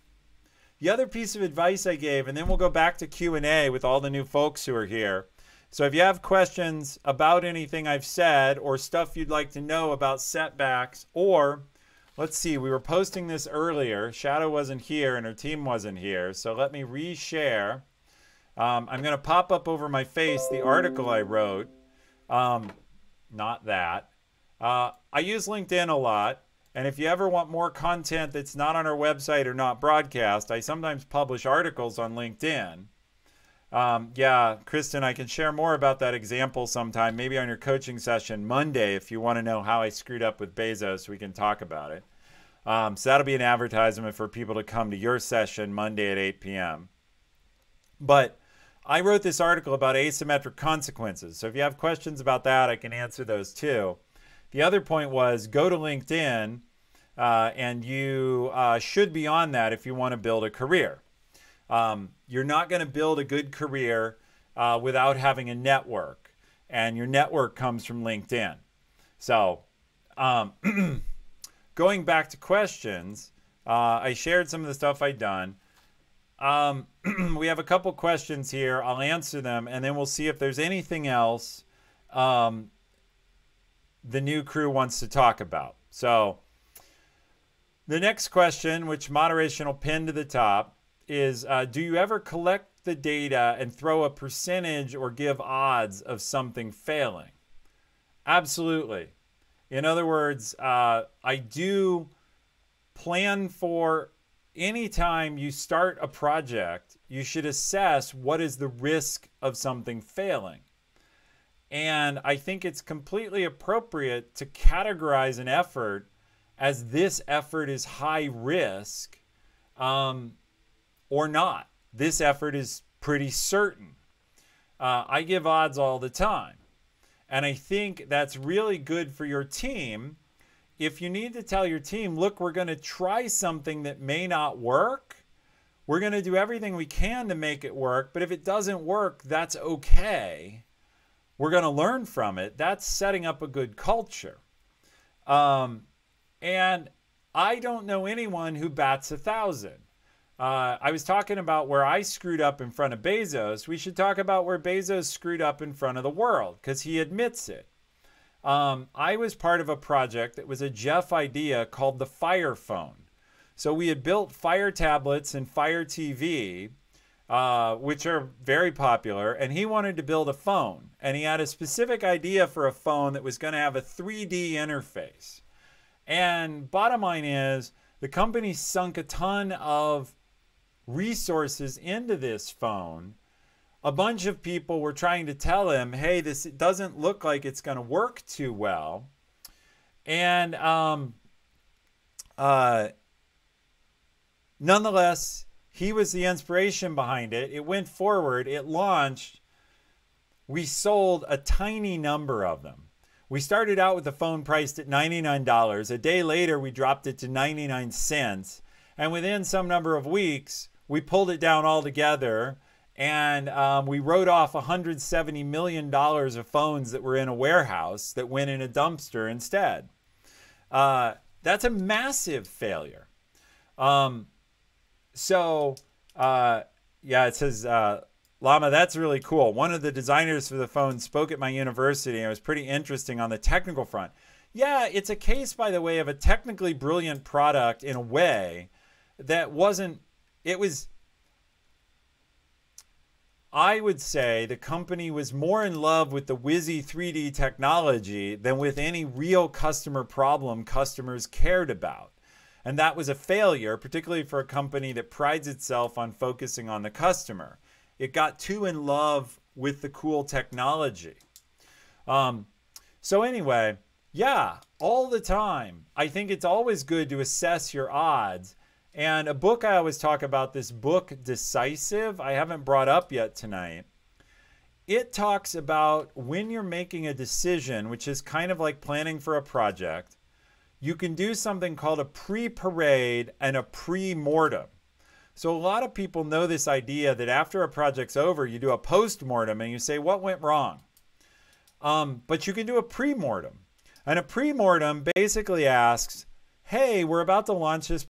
The other piece of advice I gave, and then we'll go back to Q&A with all the new folks who are here. So if you have questions about anything I've said or stuff you'd like to know about setbacks, or let's see, we were posting this earlier. Shadow wasn't here and her team wasn't here. So let me reshare. Um, I'm going to pop up over my face the article I wrote um, not that. Uh, I use LinkedIn a lot. And if you ever want more content that's not on our website or not broadcast, I sometimes publish articles on LinkedIn. Um, yeah, Kristen, I can share more about that example sometime, maybe on your coaching session Monday. If you want to know how I screwed up with Bezos, we can talk about it. Um, so that'll be an advertisement for people to come to your session Monday at 8 p.m. But I wrote this article about asymmetric consequences. So if you have questions about that, I can answer those too. The other point was go to LinkedIn, uh, and you uh, should be on that if you want to build a career. Um, you're not going to build a good career uh, without having a network, and your network comes from LinkedIn. So, um, [CLEARS THROAT] going back to questions, uh, I shared some of the stuff I'd done. Um, [CLEARS THROAT] we have a couple questions here. I'll answer them, and then we'll see if there's anything else um, the new crew wants to talk about. So, the next question, which moderation will pin to the top, is uh, Do you ever collect the data and throw a percentage or give odds of something failing? Absolutely. In other words, uh, I do plan for anytime you start a project, you should assess what is the risk of something failing. And I think it's completely appropriate to categorize an effort as this effort is high risk um, or not. This effort is pretty certain. Uh, I give odds all the time. And I think that's really good for your team if you need to tell your team, look, we're going to try something that may not work, we're going to do everything we can to make it work. But if it doesn't work, that's okay. We're going to learn from it. That's setting up a good culture. Um, and I don't know anyone who bats a thousand. Uh, I was talking about where I screwed up in front of Bezos. We should talk about where Bezos screwed up in front of the world because he admits it. Um, I was part of a project that was a Jeff idea called the Fire Phone. So we had built Fire tablets and Fire TV, uh, which are very popular, and he wanted to build a phone. And he had a specific idea for a phone that was going to have a 3D interface. And bottom line is, the company sunk a ton of resources into this phone a bunch of people were trying to tell him, hey, this doesn't look like it's going to work too well. And um, uh, nonetheless, he was the inspiration behind it. It went forward, it launched. We sold a tiny number of them. We started out with the phone priced at $99. A day later, we dropped it to 99 cents. And within some number of weeks, we pulled it down altogether and um, we wrote off $170 million of phones that were in a warehouse that went in a dumpster instead. Uh, that's a massive failure. Um, so, uh, yeah, it says, uh, Llama, that's really cool. One of the designers for the phone spoke at my university and it was pretty interesting on the technical front. Yeah, it's a case, by the way, of a technically brilliant product in a way that wasn't, it was, I would say the company was more in love with the WYSI 3D technology than with any real customer problem customers cared about. And that was a failure, particularly for a company that prides itself on focusing on the customer. It got too in love with the cool technology. Um, so, anyway, yeah, all the time. I think it's always good to assess your odds and a book I always talk about, this book, Decisive, I haven't brought up yet tonight. It talks about when you're making a decision, which is kind of like planning for a project, you can do something called a pre parade and a pre mortem. So, a lot of people know this idea that after a project's over, you do a post mortem and you say, What went wrong? Um, but you can do a pre mortem. And a pre mortem basically asks, Hey, we're about to launch this